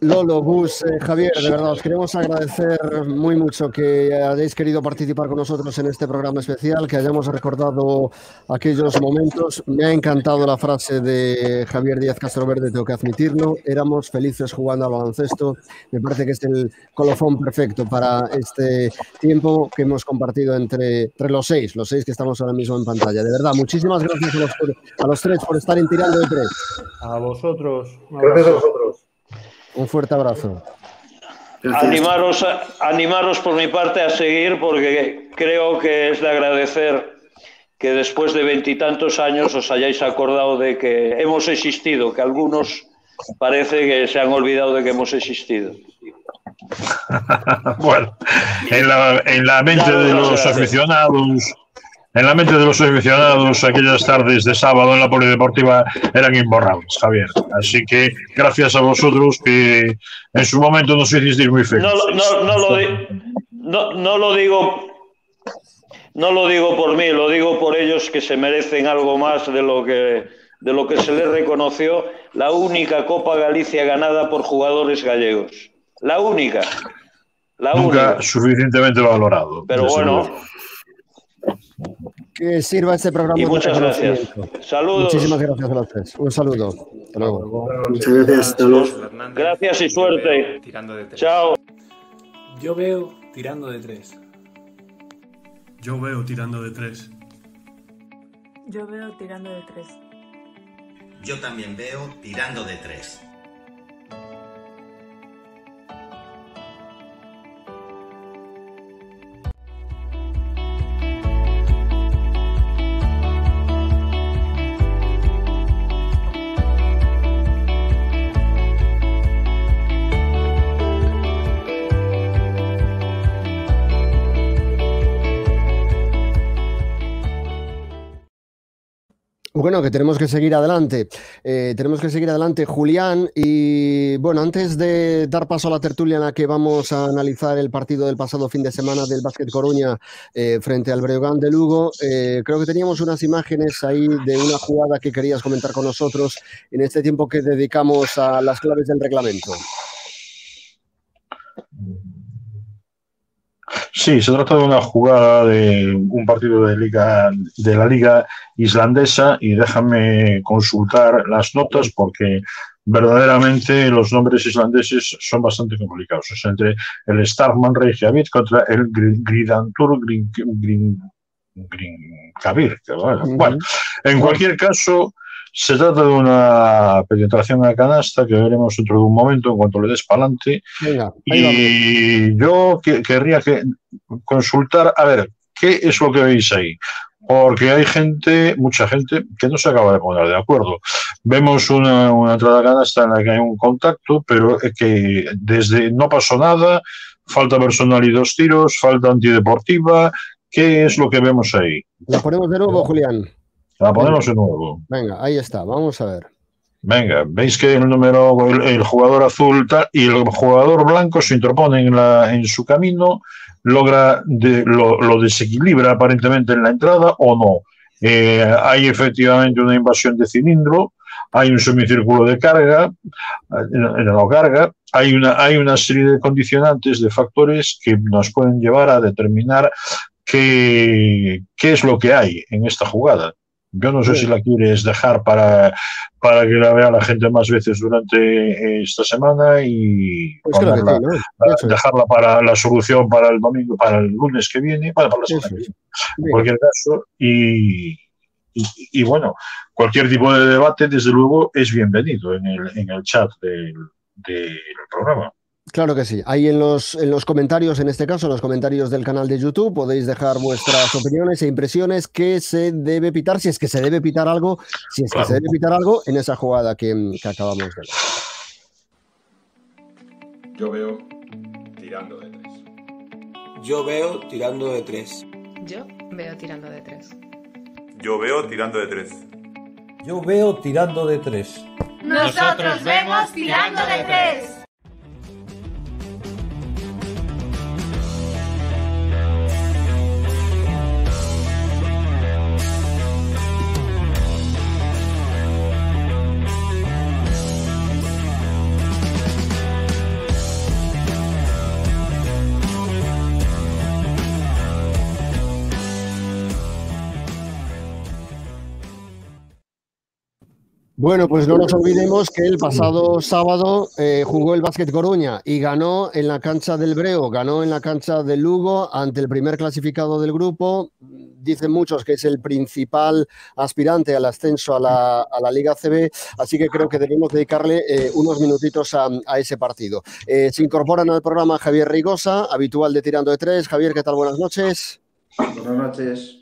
Lolo, Gus, eh, Javier, de verdad os queremos agradecer muy mucho que hayáis querido participar con nosotros en este programa especial, que hayamos recordado aquellos momentos. Me ha encantado la frase de Javier Díaz Castroverde, tengo que admitirlo. Éramos felices jugando al baloncesto. Me parece que es el colofón perfecto para este tiempo que hemos compartido entre, entre los seis, los seis que estamos ahora mismo en pantalla. De verdad, muchísimas gracias a los, a los tres por estar en Tirando de Tres. A vosotros. Gracias a vosotros. Un fuerte abrazo. Animaros, animaros por mi parte a seguir porque creo que es de agradecer que después de veintitantos años os hayáis acordado de que hemos existido, que algunos parece que se han olvidado de que hemos existido. bueno, en la, en la mente de los aficionados en la mente de los aficionados, aquellas tardes de sábado en la polideportiva eran imborrables, Javier. Así que gracias a vosotros que en su momento nos hicisteis muy felices. No, no, lo, no, no lo digo no lo digo por mí, lo digo por ellos que se merecen algo más de lo que, de lo que se les reconoció, la única Copa Galicia ganada por jugadores gallegos. La única. La Nunca suficientemente valorado. Pero bueno, que sirva este programa. Y muchas gracias. Saludos. Muchísimas gracias a los tres. Un saludo. Hasta luego. Muchas gracias. Hasta luego. Gracias y suerte. Chao. Yo veo tirando de tres. Yo veo tirando de tres. Yo veo tirando de tres. Yo también veo tirando de tres. Bueno, que tenemos que seguir adelante. Eh, tenemos que seguir adelante, Julián. Y bueno, antes de dar paso a la tertulia en la que vamos a analizar el partido del pasado fin de semana del Básquet Coruña eh, frente al Breogán de Lugo, eh, creo que teníamos unas imágenes ahí de una jugada que querías comentar con nosotros en este tiempo que dedicamos a las claves del reglamento. Sí, se trata de una jugada de un partido de, liga, de la liga islandesa y déjame consultar las notas porque verdaderamente los nombres islandeses son bastante complicados. Es entre el Starman Reykjavik contra el Gridantur Grin, Grin, Bueno, en cualquier caso, se trata de una penetración a canasta que veremos dentro de un momento en cuanto le des para adelante. Y yo querría que consultar, a ver, ¿qué es lo que veis ahí? Porque hay gente, mucha gente, que no se acaba de poner de acuerdo. Vemos una, una entrada a canasta en la que hay un contacto, pero que desde no pasó nada, falta personal y dos tiros, falta antideportiva, ¿Qué es lo que vemos ahí? La ponemos de nuevo, Julián. La ponemos de nuevo. Venga, ahí está, vamos a ver. Venga, veis que el número, el, jugador azul y el jugador blanco se interponen en, la, en su camino, logra lo, desequilibra aparentemente en la entrada o no. Eh, hay efectivamente una invasión de cilindro, hay un semicírculo de carga, en la carga, hay una, hay una serie de condicionantes, de factores que nos pueden llevar a determinar qué, qué es lo que hay en esta jugada. Yo no sé si la quieres dejar para, para que la vea la gente más veces durante esta semana y pues dejarla para la solución para el domingo, para el lunes que viene, para, la semana que viene, en cualquier caso. Y, y, bueno, cualquier tipo de debate, desde luego, es bienvenido en el, en el chat del, del programa. Claro que sí. Ahí en los, en los comentarios, en este caso, en los comentarios del canal de YouTube, podéis dejar vuestras opiniones e impresiones que se debe pitar, si es que se debe pitar algo, si es que se debe pitar algo en esa jugada que, que acabamos de ver. Yo veo tirando de tres. Yo veo tirando de tres. Yo veo tirando de tres. Yo veo tirando de tres. Yo veo tirando de tres. Nosotros vemos tirando de tres. Bueno, pues no nos olvidemos que el pasado sábado eh, jugó el Básquet Coruña y ganó en la cancha del Breo, ganó en la cancha del Lugo ante el primer clasificado del grupo. Dicen muchos que es el principal aspirante al ascenso a la, Liga CB, así que creo que debemos dedicarle eh, unos minutitos a, ese partido. Eh, se incorporan al programa Javier Rigosa, habitual de Tirando de Tres. Javier, ¿qué tal? Buenas noches. Buenas noches.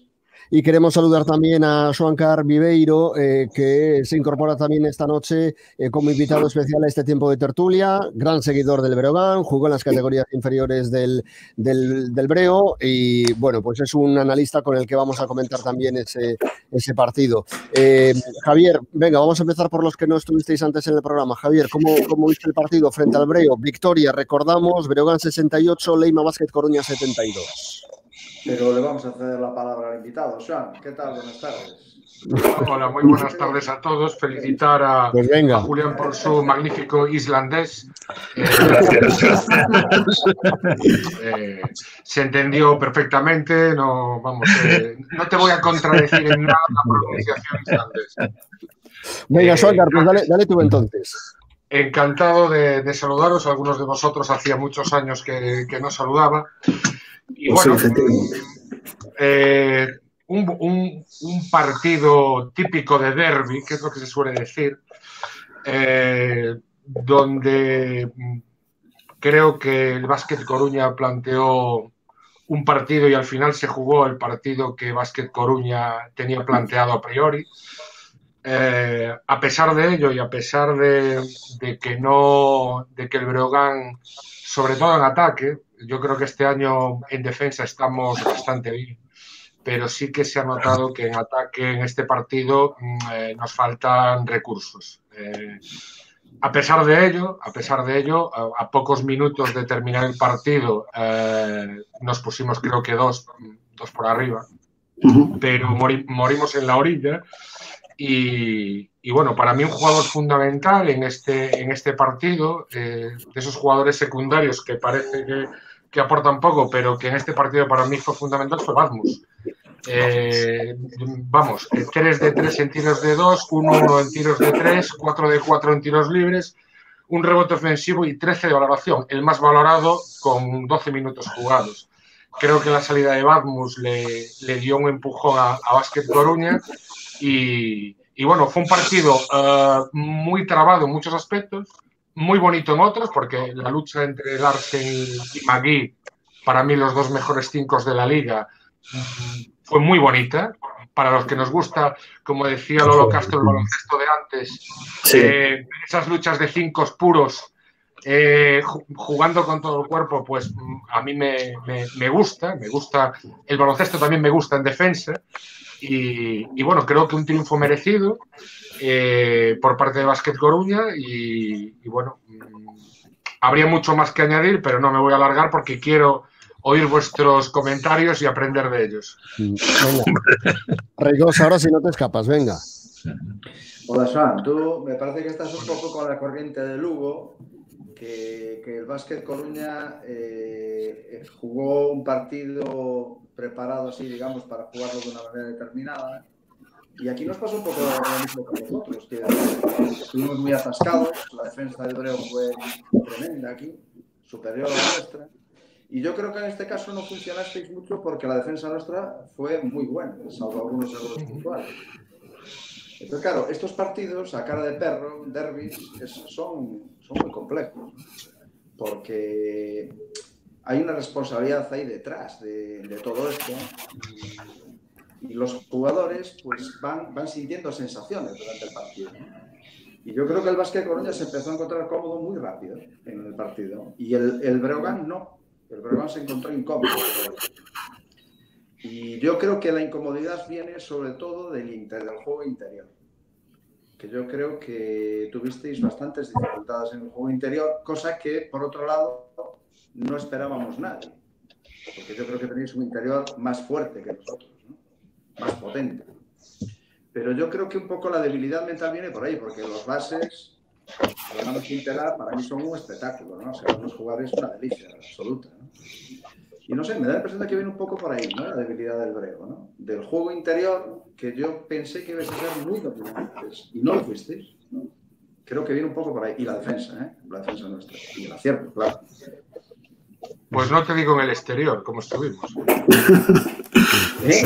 Y queremos saludar también a Joancar Viveiro, eh, que se incorpora también esta noche eh, como invitado especial a este tiempo de tertulia, gran seguidor del Breogán, jugó en las categorías inferiores del, del, Breo y bueno, pues es un analista con el que vamos a comentar también ese, ese partido. Eh, Javier, venga, vamos a empezar por los que no estuvisteis antes en el programa. Javier, ¿cómo, cómo viste el partido frente al Breo? Victoria, recordamos, Breogán 68, Leima Basket Coruña 72 pero le vamos a ceder la palabra al invitado. Sean, ¿qué tal? Buenas tardes. Hola, muy buenas tardes a todos. Felicitar a, pues Julián por su magnífico islandés. Eh, eh, se entendió perfectamente. No, vamos, eh, no te voy a contradecir en nada la pronunciación islandesa. Venga, Solgar, pues dale, dale tú entonces. Encantado de, saludaros. Algunos de vosotros hacía muchos años que, que no saludaba. Y pues bueno, eh, un, partido típico de derby, que es lo que se suele decir, eh, donde creo que el Básquet Coruña planteó un partido y al final se jugó el partido que Básquet Coruña tenía planteado a priori. Eh, a pesar de ello y a pesar de, de, que no, de que el Breogán, sobre todo en ataque, yo creo que este año en defensa estamos bastante bien, pero sí que se ha notado que en ataque en este partido mm, eh, nos faltan recursos. Eh, a pesar de ello, a pesar de ello, a, pocos minutos de terminar el partido eh, nos pusimos creo que dos, dos por arriba, pero morimos en la orilla y, bueno, para mí un jugador fundamental en este, en este partido, de esos jugadores secundarios que parece que, que aportan poco, pero que en este partido para mí fue fundamental, fue Badmus. Eh, vamos, 3 de 3 en tiros de 2, 1-1 en tiros de 3, 4 de 4 en tiros libres, un rebote ofensivo y 13 de valoración, el más valorado con 12 minutos jugados. Creo que la salida de Badmus le, le dio un empujón a, a Básquet Coruña y, y, bueno, fue un partido uh, muy trabado en muchos aspectos, muy bonito en otros, porque la lucha entre Larsen y Magui, para mí los dos mejores cinco de la liga, fue muy bonita. Para los que nos gusta, como decía Lolo Castro, el baloncesto de antes, eh, esas luchas de cinco puros eh, jugando con todo el cuerpo, pues a mí me, gusta, me gusta, el baloncesto también me gusta en defensa y, bueno, creo que un triunfo merecido eh, por parte de Básquet Coruña y, bueno, mm, habría mucho más que añadir, pero no me voy a alargar porque quiero oír vuestros comentarios y aprender de ellos. Venga. ahora si no te escapas, venga. Hola, Juan. Tú me parece que estás un poco con la corriente de Lugo que, el Básquet Coruña eh, jugó un partido preparado así, digamos, para jugarlo de una manera determinada. Y aquí nos pasó un poco lo mismo con nosotros, que estuvimos muy atascados, la defensa de Breo fue tremenda aquí, superior a la nuestra. Y yo creo que en este caso no funcionasteis mucho porque la defensa nuestra fue muy buena, salvo algunos errores puntuales. Entonces, claro, estos partidos a cara de perro, derbis, son, son muy complejos, porque hay una responsabilidad ahí detrás de, todo esto y, los jugadores pues van, van sintiendo sensaciones durante el partido. Y yo creo que el Básquet de Coruña se empezó a encontrar cómodo muy rápido en el partido y el, el Breogán no. El Breogán se encontró incómodo. Y yo creo que la incomodidad viene sobre todo del, inter, del juego interior. Que yo creo que tuvisteis bastantes dificultades en el juego interior, cosa que, por otro lado, no esperábamos nadie. Porque yo creo que tenéis un interior más fuerte que nosotros, más potente. Pero yo creo que un poco la debilidad mental viene por ahí, porque los bases, además Quintela, para mí son un espectáculo, ¿no? O sea, los jugadores es una delicia absoluta, ¿no? Y no sé, me da la impresión de que viene un poco por ahí, ¿no? La debilidad del brego, ¿no? Del juego interior, que yo pensé que ibais a ser muy dominantes, y no lo fuisteis, Creo que viene un poco por ahí. Y la defensa, ¿eh? La defensa nuestra. Y el acierto, claro. Pues no te digo en el exterior, como estuvimos. ¿Eh?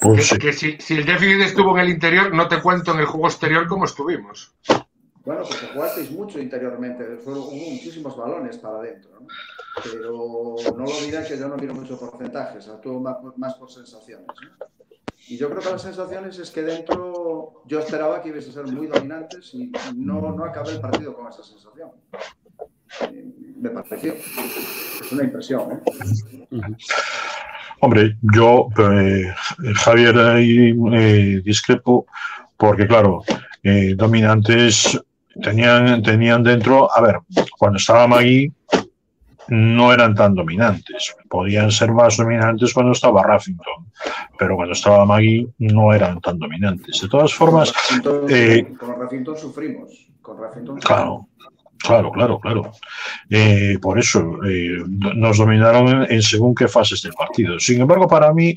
Pues que, si, el déficit estuvo en el interior, no te cuento en el juego exterior como estuvimos. Bueno, porque jugasteis mucho interiormente, fueron, hubo muchísimos balones para adentro, pero no lo olvides que yo no miro mucho porcentajes, actúo más, por sensaciones. Y yo creo que las sensaciones es que dentro yo esperaba que ibais a ser muy dominantes y no, no acabé el partido con esa sensación. Me pareció. Es una impresión. ¿eh? Hombre, yo, eh, Javier, ahí eh, discrepo, porque claro, dominantes tenían, tenían dentro, a ver, cuando estaba Magui, no eran tan dominantes. Podían ser más dominantes cuando estaba Raffington, pero cuando estaba Maggie no eran tan dominantes. De todas formas... Con Raffington, sufrimos. Con Raffington claro. Claro, claro, claro. Eh, por eso eh, nos dominaron en, según qué fases del partido. Sin embargo, para mí,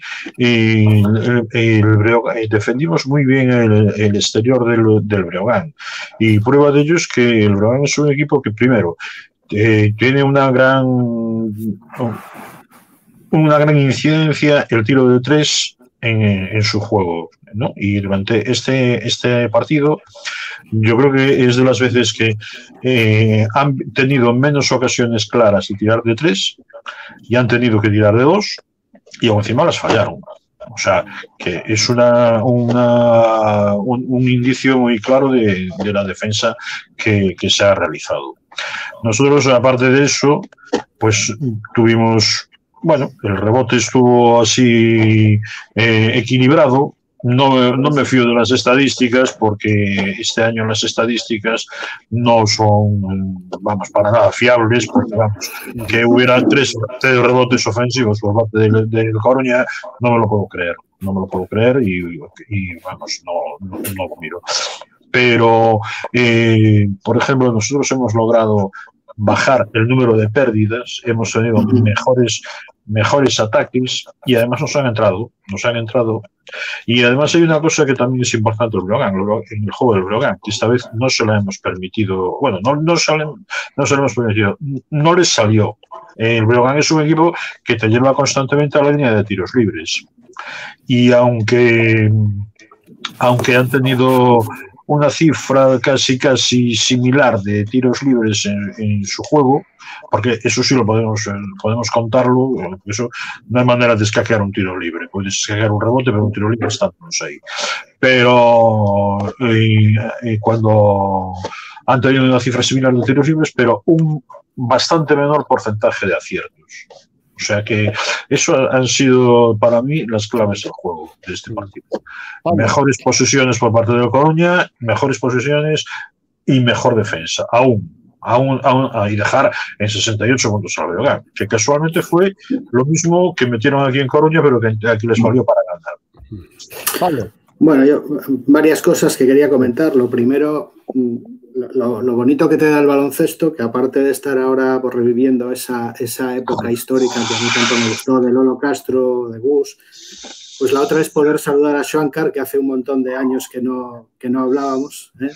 defendimos muy bien el, exterior del, Breogán. Y prueba de ello es que el Breogán es un equipo que, primero, eh, tiene una gran una gran incidencia el tiro de tres en, su juego. Y durante este, este partido yo creo que es de las veces que eh, han tenido menos ocasiones claras de tirar de tres y han tenido que tirar de dos y encima las fallaron. O sea, que es una, un, indicio muy claro de, la defensa que, se ha realizado. Nosotros, aparte de eso, pues tuvimos, bueno, el rebote estuvo así eh, equilibrado, no, no, me fío de las estadísticas porque este año las estadísticas no son, vamos, para nada fiables, porque vamos, que hubiera tres, rebotes ofensivos por parte del, del Coruña, no me lo puedo creer, no me lo puedo creer y, vamos, no, no, lo miro. Pero, eh, por ejemplo, nosotros hemos logrado bajar el número de pérdidas, hemos tenido mejores mejores ataques y además nos han entrado, nos han entrado. Y además hay una cosa que también es importante el Brogan, en el juego del Brogan, que esta vez no se lo hemos permitido, bueno, no, no, se, no se lo hemos permitido, no les salió. El Brogan es un equipo que te lleva constantemente a la línea de tiros libres. Y aunque, aunque han tenido una cifra casi casi similar de tiros libres en, su juego, porque eso sí lo podemos, eh, podemos contarlo, eso no hay manera de escaquear un tiro libre, puedes escaquear un rebote, pero un tiro libre está ahí. Pero cuando han tenido una cifra similar de tiros libres, pero un bastante menor porcentaje de aciertos. O sea que eso han sido para mí las claves del juego de este partido. Mejores posiciones por parte de Coruña, mejores posiciones y mejor defensa. Aún aún, y dejar en 68 puntos al Breogán, que casualmente fue lo mismo que metieron aquí en Coruña, pero que aquí les valió para ganar. Bueno, yo varias cosas que quería comentar. Lo primero, lo, bonito que te da el baloncesto, que aparte de estar ahora pues, reviviendo esa, esa época histórica que a mí tanto me gustó, de Lolo Castro, de Gus, pues la otra es poder saludar a Shankar, que hace un montón de años que no, que no hablábamos. ¿eh?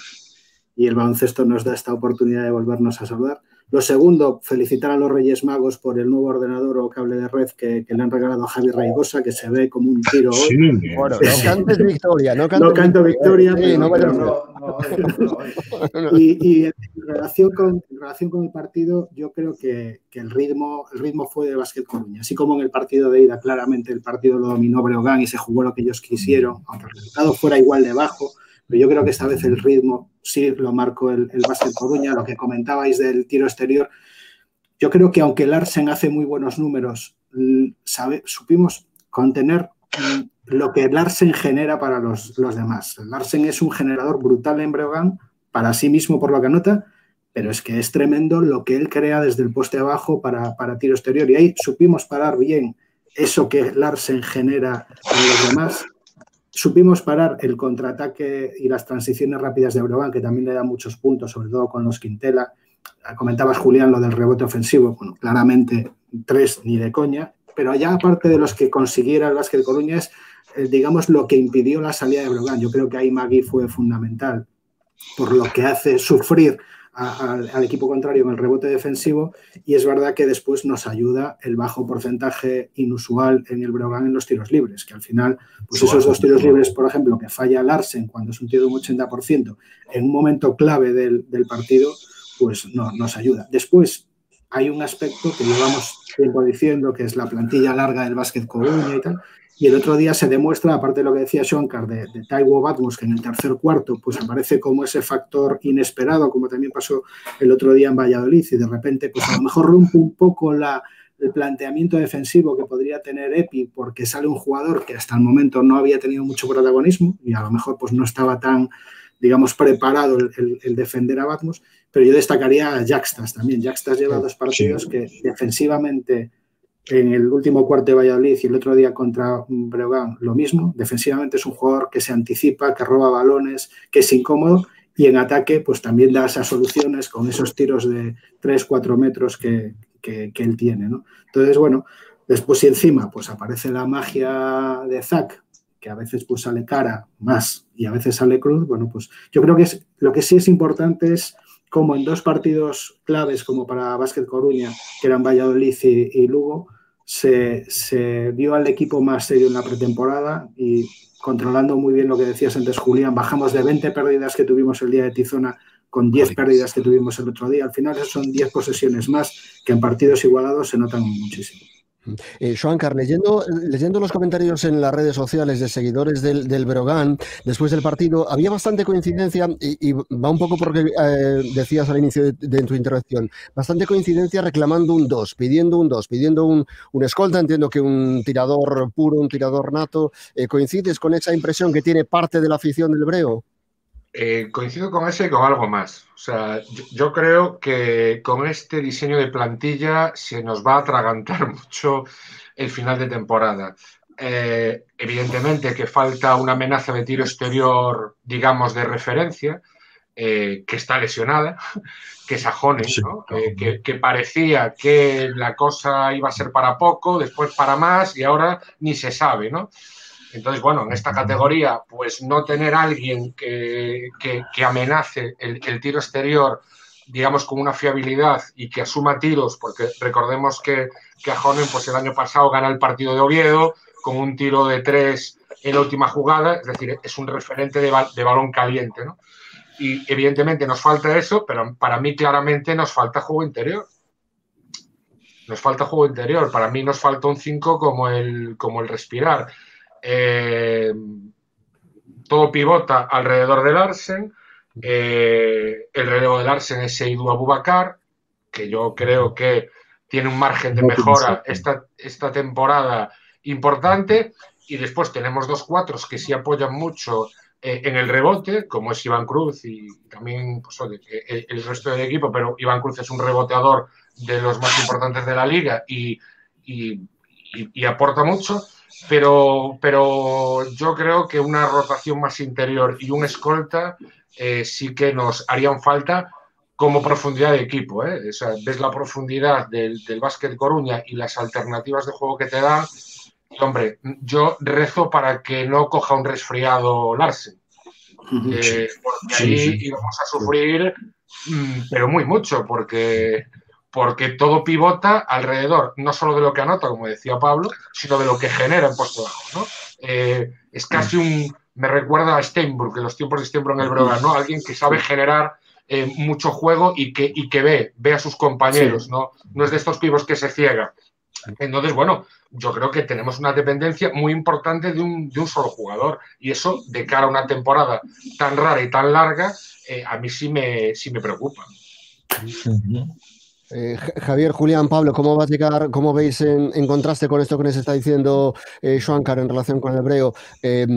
y el baloncesto nos da esta oportunidad de volvernos a saludar. Lo segundo, felicitar a los Reyes Magos por el nuevo ordenador o cable de red que, le han regalado a Javi Raigosa, que se ve como un tiro hoy. Sí, bueno, no cantes victoria, no, cantes no canto victoria. y, en, relación con, relación con el partido, yo creo que, el, ritmo, el ritmo fue de Básquet Coruña. Así como en el partido de ida, claramente el partido lo dominó Breogán y se jugó lo que ellos quisieron, aunque el resultado fuera igual de bajo pero yo creo que esta vez el ritmo sí lo marcó el, el Coruña, lo que comentabais del tiro exterior. Yo creo que aunque Larsen hace muy buenos números, sabe, supimos contener lo que Larsen genera para los, demás. Larsen es un generador brutal en Breogán, para sí mismo por lo que anota, pero es que es tremendo lo que él crea desde el poste abajo para, para tiro exterior. Y ahí supimos parar bien eso que Larsen genera en los demás supimos parar el contraataque y las transiciones rápidas de Brogan, que también le da muchos puntos, sobre todo con los Quintela. Comentabas, Julián, lo del rebote ofensivo. Bueno, claramente tres ni de coña, pero allá aparte de los que consiguiera el de Coruña es, eh, digamos, lo que impidió la salida de Brogan. Yo creo que ahí Magui fue fundamental, por lo que hace sufrir al equipo contrario en el rebote defensivo y es verdad que después nos ayuda el bajo porcentaje inusual en el Brogan en los tiros libres, que al final, pues esos dos tiros libres, por ejemplo, que falla Larsen cuando es un tiro de un 80%, en un momento clave del, partido, pues no, nos ayuda. Después hay un aspecto que llevamos tiempo diciendo, que es la plantilla larga del básquet Coruña y tal, y el otro día se demuestra, aparte de lo que decía Shankar, de, de Taiwo Batmos, que en el tercer cuarto pues aparece como ese factor inesperado, como también pasó el otro día en Valladolid, y de repente pues a lo mejor rompe un poco la, el planteamiento defensivo que podría tener Epi, porque sale un jugador que hasta el momento no había tenido mucho protagonismo y a lo mejor pues no estaba tan, digamos, preparado el, defender a Batmos, pero yo destacaría a Jackstas también. Jackstas lleva dos partidos que defensivamente en el último cuarto de Valladolid y el otro día contra Breogán lo mismo. Defensivamente es un jugador que se anticipa, que roba balones, que es incómodo y en ataque pues también da esas soluciones con esos tiros de 3-4 metros que, él tiene. ¿no? Entonces, bueno, después y encima pues aparece la magia de Zack, que a veces pues sale cara más y a veces sale cruz, bueno, pues yo creo que es, lo que sí es importante es como en dos partidos claves como para Básquet Coruña, que eran Valladolid y Lugo, se, vio al equipo más serio en la pretemporada y controlando muy bien lo que decías antes, Julián, bajamos de 20 pérdidas que tuvimos el día de Tizona con 10 pérdidas que tuvimos el otro día. Al final, son 10 posesiones más que en partidos igualados se notan muchísimo. Eh, leyendo, leyendo los comentarios en las redes sociales de seguidores del, del Brogan después del partido, había bastante coincidencia, y, va un poco porque eh, decías al inicio de, tu intervención, bastante coincidencia reclamando un 2, pidiendo un 2, pidiendo un, un, escolta, entiendo que un tirador puro, un tirador nato. Eh, ¿Coincides con esa impresión que tiene parte de la afición del Breo? Eh, coincido con ese y con algo más. O sea, yo, creo que con este diseño de plantilla se nos va a atragantar mucho el final de temporada. Eh, evidentemente que falta una amenaza de tiro exterior, digamos, de referencia, eh, que está lesionada, que es Ajone, que, que, parecía que la cosa iba a ser para poco, después para más y ahora ni se sabe, ¿no? Entonces, bueno, en esta categoría, pues no tener a alguien que, amenace el, tiro exterior, digamos, con una fiabilidad y que asuma tiros, porque recordemos que, que Ajonen, pues el año pasado gana el partido de Oviedo con un tiro de tres en la última jugada, es decir, es un referente de, de balón caliente, ¿no? Y evidentemente nos falta eso, pero para mí claramente nos falta juego interior. Nos falta juego interior. Para mí nos falta un 5 como el, como el respirar. Eh, todo pivota alrededor de Larsen. Eh, el relevo del Arsen es Seydou Abubakar, que yo creo que tiene un margen de mejora esta, esta temporada importante. Y después tenemos dos cuatros que sí apoyan mucho eh, en el rebote, como es Iván Cruz y también pues, el, el, resto del equipo, pero Iván Cruz es un reboteador de los más importantes de la liga y, y, y, aporta mucho. Pero, pero yo creo que una rotación más interior y un escolta eh, sí que nos harían falta como profundidad de equipo. ¿eh? O sea, ves la profundidad del, del básquet Coruña y las alternativas de juego que te dan. Hombre, yo rezo para que no coja un resfriado Larsen. Eh, porque ahí sí, sí. íbamos a sufrir, mm, pero muy mucho, porque, porque todo pivota alrededor, no solo de lo que anota, como decía Pablo, sino de lo que genera en puesto bajo. ¿no? Eh, es casi un. Me recuerda a Steinbrück, en los tiempos de Steinbrück en el Brogan, ¿no? Alguien que sabe generar eh, mucho juego y que, y que ve, ve a sus compañeros, sí. ¿no? No es de estos pibos que se ciega. Entonces, bueno, yo creo que tenemos una dependencia muy importante de un, de un solo jugador. Y eso, de cara a una temporada tan rara y tan larga, eh, a mí sí me, sí me preocupa. Eh, Javier, Julián, Pablo, ¿cómo va a llegar, cómo veis en, en, contraste con esto que nos está diciendo eh, en relación con el hebreo? Eh,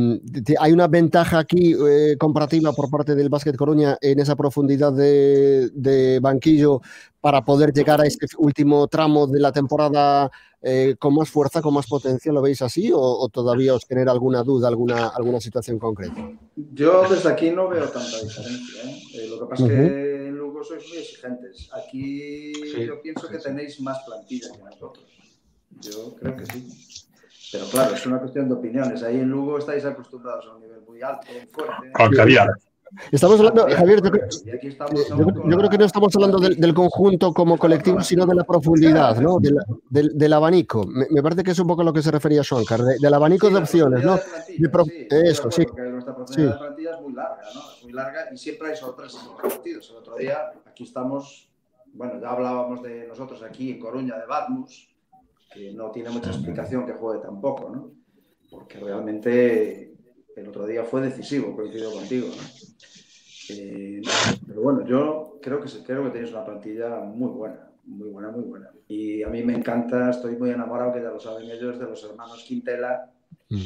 ¿Hay una ventaja aquí eh, comparativa por parte del Básquet Coruña en esa profundidad de, de, banquillo para poder llegar a este último tramo de la temporada eh, con más fuerza, con más potencia? ¿Lo veis así o, o, todavía os genera alguna duda, alguna, alguna situación concreta? Yo desde aquí no veo tanta diferencia. ¿eh? lo que pasa es uh -huh. que en Lugo sois muy exigentes. Aquí sí, yo pienso sí, que tenéis más plantilla que nosotros. Yo creo que sí. Pero claro, es una cuestión de opiniones. Ahí en Lugo estáis acostumbrados a un nivel muy alto, muy fuerte. Con caviar. Estamos hablando, Javier, yo, yo, yo, creo que no estamos hablando del, del, conjunto como colectivo, sino de la profundidad, ¿no? Del, del, del abanico. Me, me, parece que es un poco lo que se refería Schoencar, de, del abanico sí, de opciones, ¿no? De pro... sí, Eso, sí. Porque nuestra profundidad sí. de plantilla es muy larga, ¿no? Es muy larga y siempre hay sorpresas en los partidos. El otro día, aquí estamos, bueno, ya hablábamos de nosotros aquí en Coruña de Batmus, que no tiene mucha explicación que juegue tampoco, ¿no? Porque realmente el otro día fue decisivo, coincido contigo, ¿no? Eh, pero bueno, yo creo que, creo que tenéis una plantilla muy buena, muy buena, muy buena. Y a mí me encanta, estoy muy enamorado, que ya lo saben ellos, de los hermanos Quintela, mm.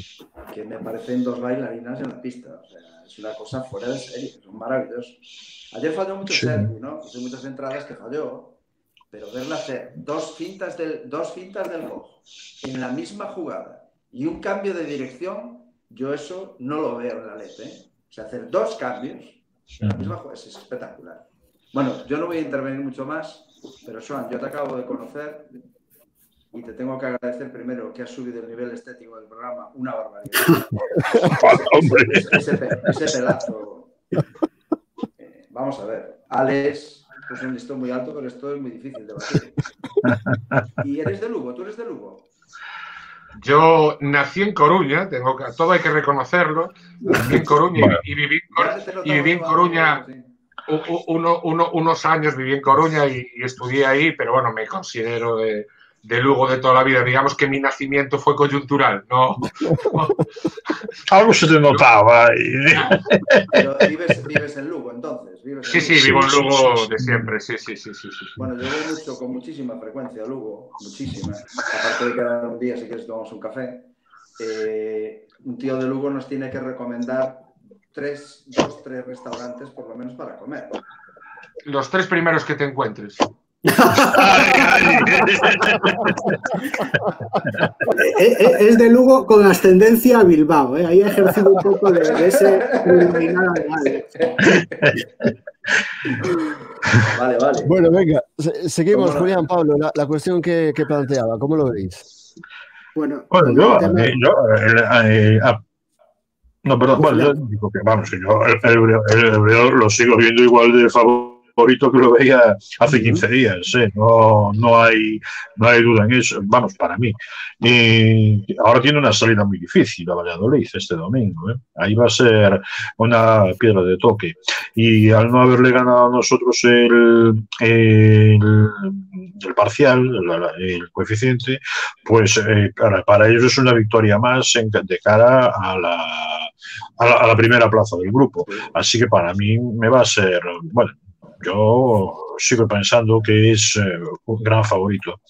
que me parecen dos bailarinas en la pista. O sea, es una cosa fuera de serie, son maravillosos. Ayer falló mucho sí. Sergio, ¿no? Hizo muchas entradas que falló, pero verla hacer dos fintas del, dos fintas del ojo en la misma jugada y un cambio de dirección, yo eso no lo veo en la LED, ¿eh? O sea, hacer dos cambios la misma es, es espectacular. Bueno, yo no voy a intervenir mucho más, pero Joan, yo te acabo de conocer y te tengo que agradecer primero que has subido el nivel estético del programa una barbaridad. ese, ese, ese, pelazo. Eh, vamos a ver. Alex, pues un listón muy alto, pero esto es muy difícil de batir. Y eres de Lugo, tú eres de Lugo. Yo nací en Coruña, tengo que, todo hay que reconocerlo, nací en Coruña bueno. y, viví, y viví en Coruña uno, uno, unos años, viví en Coruña y, y, estudié ahí, pero bueno, me considero de, de Lugo de toda la vida. Digamos que mi nacimiento fue coyuntural, ¿no? Algo se te notaba. Pero vives, vives en Lugo, entonces. ¿Vives sí, en sí, vivo en Lugo sí, de siempre, sí, sí, sí, sí, sí. Bueno, yo voy mucho, con muchísima frecuencia a Lugo, muchísima. Aparte de que cada día, si quieres, tomamos un café. Eh, un tío de Lugo nos tiene que recomendar tres, dos, tres restaurantes, por lo menos, para comer. Los tres primeros que te encuentres. Es de Lugo con ascendencia a Bilbao, ¿eh? ahí ha ejercido un poco de, de ese Vale, vale. Bueno, venga, seguimos, no? Julián, Pablo, la, la cuestión que, que, planteaba, ¿cómo lo veis? Bueno, bueno yo, tema... eh, yo eh, eh, no, perdón, bueno, yo digo que vamos, yo el, el, el, el, lo sigo viendo igual de favor favorito que lo veía hace 15 días, ¿eh? no, no, hay, no hay duda en eso, vamos, para mí. Y ahora tiene una salida muy difícil a Valladolid este domingo, ¿eh? ahí va a ser una piedra de toque. Y al no haberle ganado a nosotros el, el, el parcial, el, el, coeficiente, pues eh, para, para ellos es una victoria más en, de cara a la a la, primera plaza del grupo. Así que para mí me va a ser, bueno, yo sigo pensando que es eh, un gran favorito.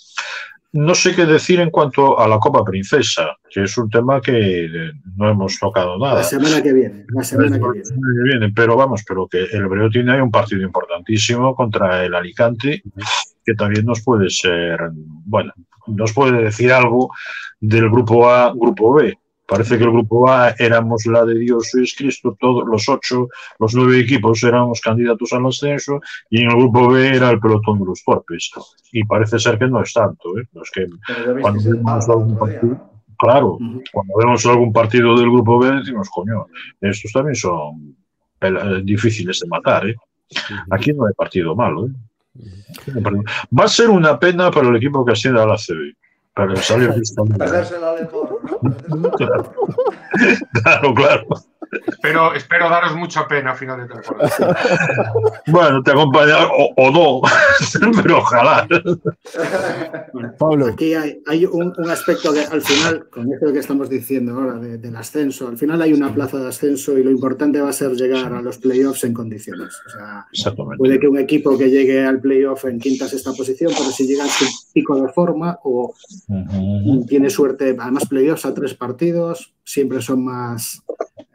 No sé qué decir en cuanto a la Copa Princesa, que es un tema que no hemos tocado nada. La semana que viene, la semana que viene. Pero vamos, pero que el Breo tiene ahí un partido importantísimo contra el Alicante, que también nos puede ser, bueno, nos puede decir algo del grupo A, grupo B. Parece que el grupo A éramos la de Dios es Cristo, todos los ocho, los nueve equipos éramos candidatos al ascenso y en el grupo B era el pelotón de los torpes. Y parece ser que no es tanto. ¿eh? que cuando vemos algún partido, claro, cuando vemos algún partido del grupo B decimos, coño, estos también son difíciles de matar. ¿eh? Aquí no hay partido malo. ¿eh? Va a ser una pena para el equipo que asciende a la CB. Para salir Perderse la Claro, claro. Pero espero daros mucha pena a final de temporada. bueno, te acompañaré o, no, pero ojalá. Pablo. Aquí hay, un, aspecto que al final, con esto que estamos diciendo ahora del ascenso, al final hay una plaza de ascenso y lo importante va a ser llegar a los playoffs en condiciones. O sea, puede que un equipo que llegue al playoff en quinta sexta posición, pero si llega a su pico de forma o tiene suerte, además playoffs a tres partidos, siempre son más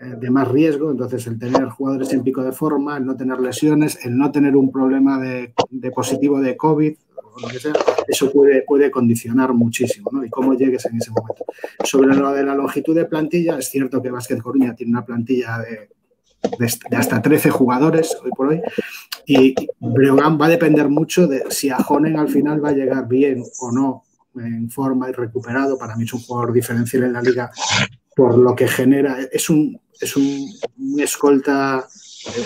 de más riesgo, entonces el tener jugadores en pico de forma, el no tener lesiones, el no tener un problema de, positivo de COVID, o lo que sea, eso puede, condicionar muchísimo, ¿no? Y cómo llegues en ese momento. Sobre lo de la longitud de plantilla, es cierto que Vázquez Coruña tiene una plantilla de, hasta 13 jugadores hoy por hoy, y Breogán va a depender mucho de si a Jonen al final va a llegar bien o no en forma y recuperado. Para mí es un jugador diferencial en la liga por lo que genera. Es un, es un, escolta,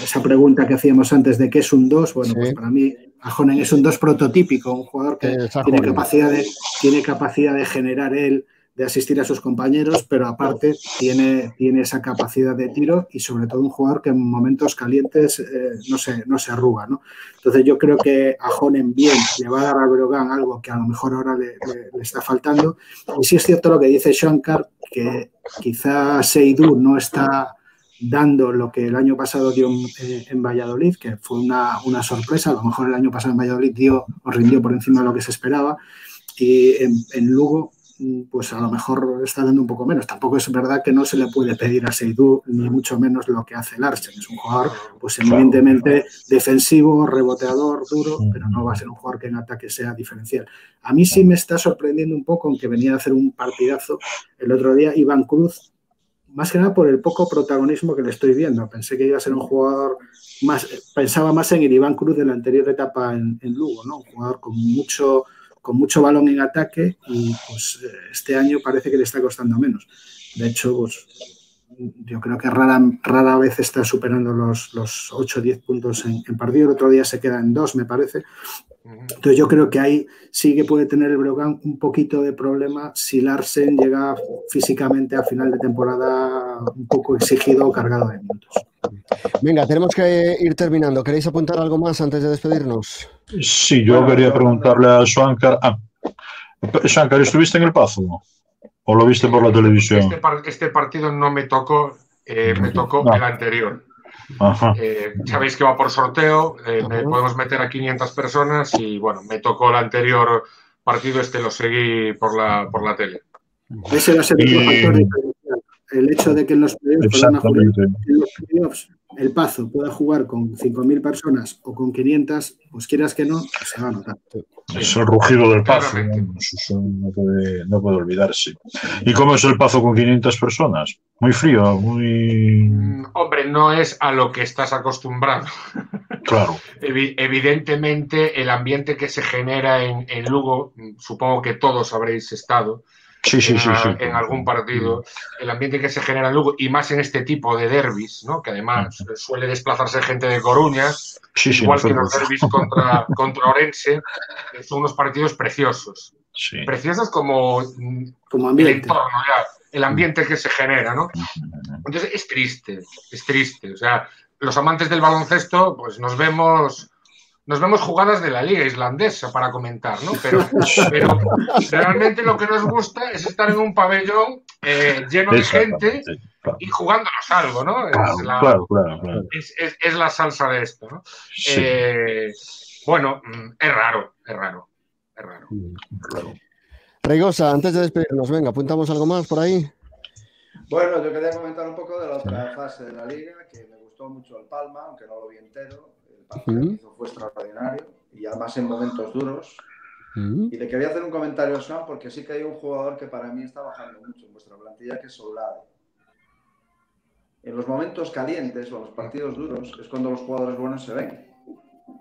esa pregunta que hacíamos antes de qué es un 2, bueno, pues para mí Ajonen es un 2 prototípico, un jugador que tiene capacidad, de, tiene capacidad de generar él, de asistir a sus compañeros, pero aparte tiene, tiene esa capacidad de tiro y sobre todo un jugador que en momentos calientes eh, no, se, no se arruga. ¿no? Entonces yo creo que a Jonen bien le va a dar a Brogan algo que a lo mejor ahora le, le, está faltando. Y sí es cierto lo que dice Shankar, que quizá Seidú no está dando lo que el año pasado dio en, Valladolid, que fue una, una, sorpresa. A lo mejor el año pasado en Valladolid dio o rindió por encima de lo que se esperaba. Y en, en Lugo pues a lo mejor está dando un poco menos. Tampoco es verdad que no se le puede pedir a Seydou ni mucho menos lo que hace Larsen. Es un jugador, pues evidentemente defensivo, reboteador, duro, pero no va a ser un jugador que en ataque sea diferencial. A mí sí me está sorprendiendo un poco, aunque venía a hacer un partidazo el otro día, Iván Cruz, más que nada por el poco protagonismo que le estoy viendo. Pensé que iba a ser un jugador más, pensaba más en el Iván Cruz de la anterior etapa en, en Lugo, ¿no? Un jugador con mucho con mucho balón en ataque y pues este año parece que le está costando menos. De hecho, pues, yo creo que rara, rara vez está superando los, los 8 o 10 puntos en, partido. El otro día se queda en 2, me parece. Entonces yo creo que ahí sí que puede tener el Brogan un poquito de problema si Larsen llega físicamente a final de temporada un poco exigido o cargado de minutos. Venga, tenemos que ir terminando. ¿Queréis apuntar algo más antes de despedirnos? Sí, yo quería preguntarle a Shankar. Ah, Shankar, ¿estuviste en el Pazo? ¿O lo viste por la televisión? Este, este partido no me tocó, eh, me tocó el anterior. Eh, sabéis que va por sorteo, eh, podemos meter a 500 personas y bueno, me tocó el anterior partido, este lo seguí por la, por la tele. Ese va a ser el factor el hecho de que en los playoffs, el Pazo pueda jugar con 5.000 personas o con 500, pues quieras que no, se va a notar. Es el rugido del Pazo, no puede, no puede olvidarse. ¿Y cómo es el Pazo con 500 personas? Muy frío, muy... Mm, hombre, no es a lo que estás acostumbrado. Claro. Evidentemente, el ambiente que se genera en, en Lugo, supongo que todos habréis estado, sí, sí, sí, en, algún partido, el ambiente que se genera en Lugo, y más en este tipo de derbis, ¿no? que además suele desplazarse gente de Coruña, igual que los derbis contra, contra Orense, son unos partidos preciosos. Preciosos como, como ambiente. el entorno, el ambiente que se genera. ¿no? Entonces es triste, es triste. O sea, los amantes del baloncesto, pues nos vemos nos vemos jugadas de la liga islandesa para comentar, ¿no? Pero, realmente lo que nos gusta es estar en un pabellón eh, lleno de gente y jugándonos algo, ¿no? Claro, es, la, claro, claro, claro. Es, es, es, la salsa de esto, ¿no? Sí. Eh, bueno, mm, es raro, es raro, es raro. Reigosa, antes de despedirnos, venga, apuntamos algo más por ahí. Bueno, yo quería comentar un poco de la otra fase de la liga, que me gustó mucho el Palma, aunque no lo vi entero. Hizo fue extraordinario y además en momentos duros. Y le quería hacer un comentario a Sam porque sí que hay un jugador que para mí está bajando mucho en vuestra plantilla, que es Soulade. En los momentos calientes o en los partidos duros es cuando los jugadores buenos se ven.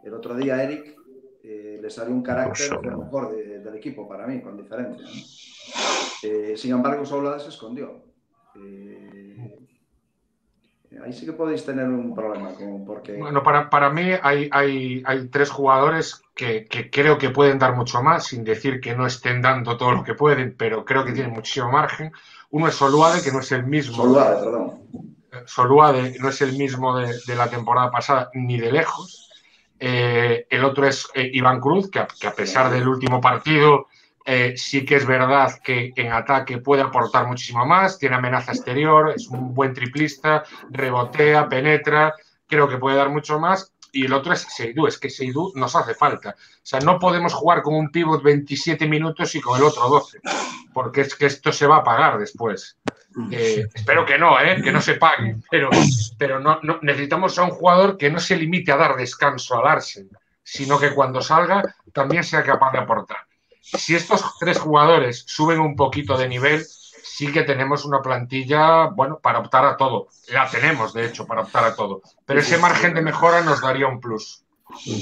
El otro día Eric eh, le salió un carácter lo mejor de, del equipo para mí, con diferencia. ¿no? Eh, sin embargo, Soulade se escondió. Eh, ahí sí que podéis tener un problema. Porque... Bueno, para, para mí hay, hay, hay tres jugadores que, que, creo que pueden dar mucho más, sin decir que no estén dando todo lo que pueden, pero creo que tienen muchísimo margen. Uno es Soluade, que no es el mismo. Soluade, perdón. Soluade no es el mismo de, de la temporada pasada, ni de lejos. Eh, el otro es eh, Iván Cruz, que a, que a, pesar del último partido eh, sí que es verdad que en ataque puede aportar muchísimo más, tiene amenaza exterior, es un buen triplista, rebotea, penetra, creo que puede dar mucho más. Y el otro es Seidú, es que Seidú nos hace falta. O sea, no podemos jugar con un pivot 27 minutos y con el otro 12, porque es que esto se va a pagar después. Eh, espero que no, ¿eh? que no se pague, pero, pero no, no, necesitamos a un jugador que no se limite a dar descanso al Arsenal, sino que cuando salga también sea capaz de aportar. Si estos tres jugadores suben un poquito de nivel, sí que tenemos una plantilla, bueno, para optar a todo. La tenemos, de hecho, para optar a todo. Pero ese margen de mejora nos daría un plus.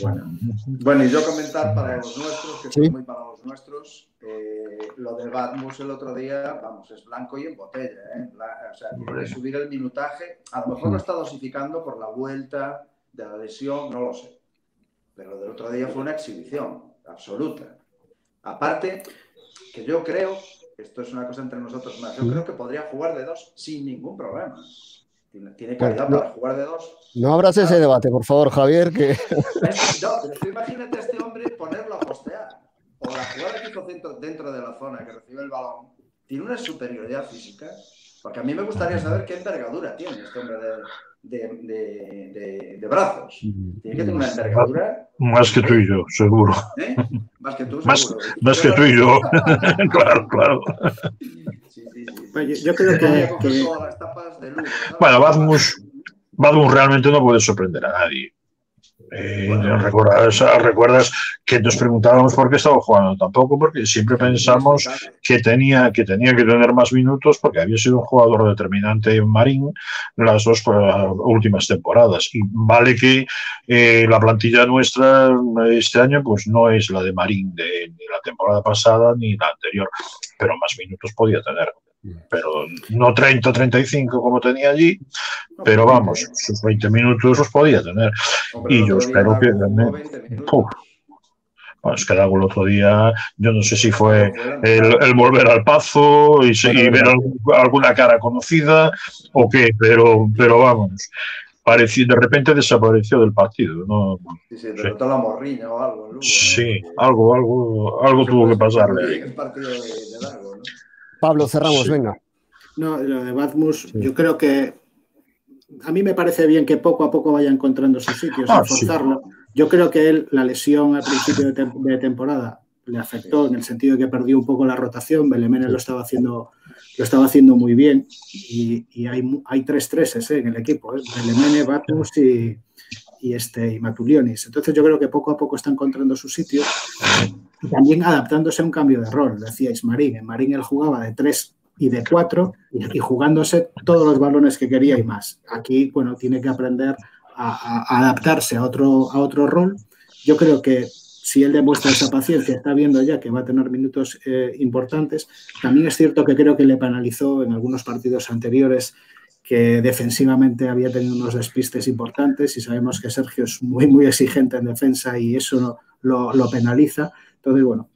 Bueno, bueno y yo comentar para los nuestros, que ¿Sí? son muy para los nuestros, eh, lo del Batmus el otro día, vamos, es blanco y en botella. ¿eh? La, o sea, tiene que subir el minutaje. A lo mejor lo está dosificando por la vuelta de la lesión, no lo sé. Pero del otro día fue una exhibición absoluta. Aparte, que yo creo, esto es una cosa entre nosotros más, yo creo que podría jugar de dos sin ningún problema. Tiene, tiene calidad bueno, para jugar de dos. No abras ese debate, por favor, Javier. Que... No, pero tú imagínate a este hombre ponerlo a postear. O la jugada que hizo dentro, dentro de la zona que recibe el balón. Tiene una superioridad física. Porque a mí me gustaría saber qué envergadura tiene este hombre de, de, de, de, de, brazos. Tiene que tener una envergadura. Más que tú y yo, seguro. ¿Eh? Más que tú, más, más, que tú y yo. claro, claro. Sí, sí, sí. Bueno, yo, yo, creo que. que... Bueno, Badmus, Badmus realmente no puede sorprender a nadie. Eh, bueno. recuerdas, recuerdas, que nos preguntábamos por qué estaba jugando tampoco, porque siempre pensamos que tenía, que tenía que tener más minutos porque había sido un jugador determinante en Marín las dos uh, últimas temporadas. Y vale que eh, la plantilla nuestra este año pues no es la de Marín de, ni la temporada pasada ni la anterior, pero más minutos podía tener pero no 30 35 como tenía allí, pero vamos, sus 20 minutos los podía tener. Y yo espero que bueno, es que el otro día, yo no sé si fue el, el volver al pazo y, y ver alguna cara conocida o qué, pero, pero vamos, pareció, de repente desapareció del partido. ¿no? Sí, sí, sí. la morriña o algo. Lugo, sí, ¿no? algo, algo, algo tuvo que pasarle. El partido de, de largo, ¿no? Pablo, cerramos, sí. venga. No, lo de Batmus, sí. yo creo que a mí me parece bien que poco a poco vaya encontrando sus sitios, ah, forzarlo. Sí. Yo creo que él, la lesión al principio de, te de, temporada le afectó en el sentido de que perdió un poco la rotación. Belemene lo estaba haciendo, lo estaba haciendo muy bien y, y hay, hay tres treses ¿eh? en el equipo: ¿eh? Belemene, Batmus y, y, este, y Matulionis. Entonces, yo creo que poco a poco está encontrando su sitio y también adaptándose a un cambio de rol. Decíais Marín, en Marín él jugaba de tres y de cuatro y, y jugándose todos los balones que quería y más. Aquí, bueno, tiene que aprender a, a, adaptarse a otro, a otro rol. Yo creo que si él demuestra esa paciencia, está viendo ya que va a tener minutos eh, importantes. También es cierto que creo que le penalizó en algunos partidos anteriores que defensivamente había tenido unos despistes importantes y sabemos que Sergio es muy, muy exigente en defensa y eso lo, lo penaliza. Entonces, bueno,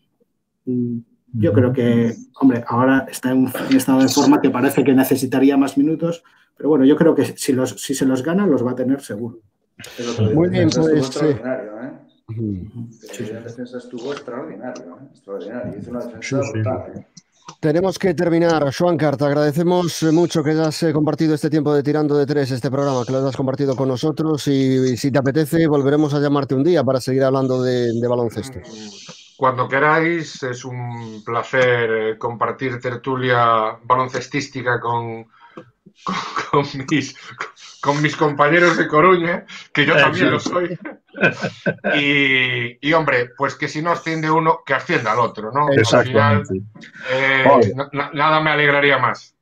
mm, yo creo que, hombre, ahora está en un estado de forma que parece que necesitaría más minutos, pero bueno, yo creo que si, los, si se los gana, los va a tener seguro. Muy bien, pues. ¿eh? La defensa estuvo extraordinario, ¿eh? extraordinario. Hizo una defensa brutal. ¿eh? Tenemos que terminar. Schwankar, te agradecemos mucho que hayas eh, compartido este tiempo de Tirando de Tres, este programa, que lo hayas compartido con nosotros y, si te apetece volveremos a llamarte un día para seguir hablando de, de baloncesto. Cuando queráis, es un placer eh, compartir tertulia baloncestística con, con, con mis, con mis compañeros de Coruña, que yo también lo soy. Y, y, hombre, pues que si no asciende uno, que ascienda al otro, ¿no? Al final, eh, na, nada me alegraría más.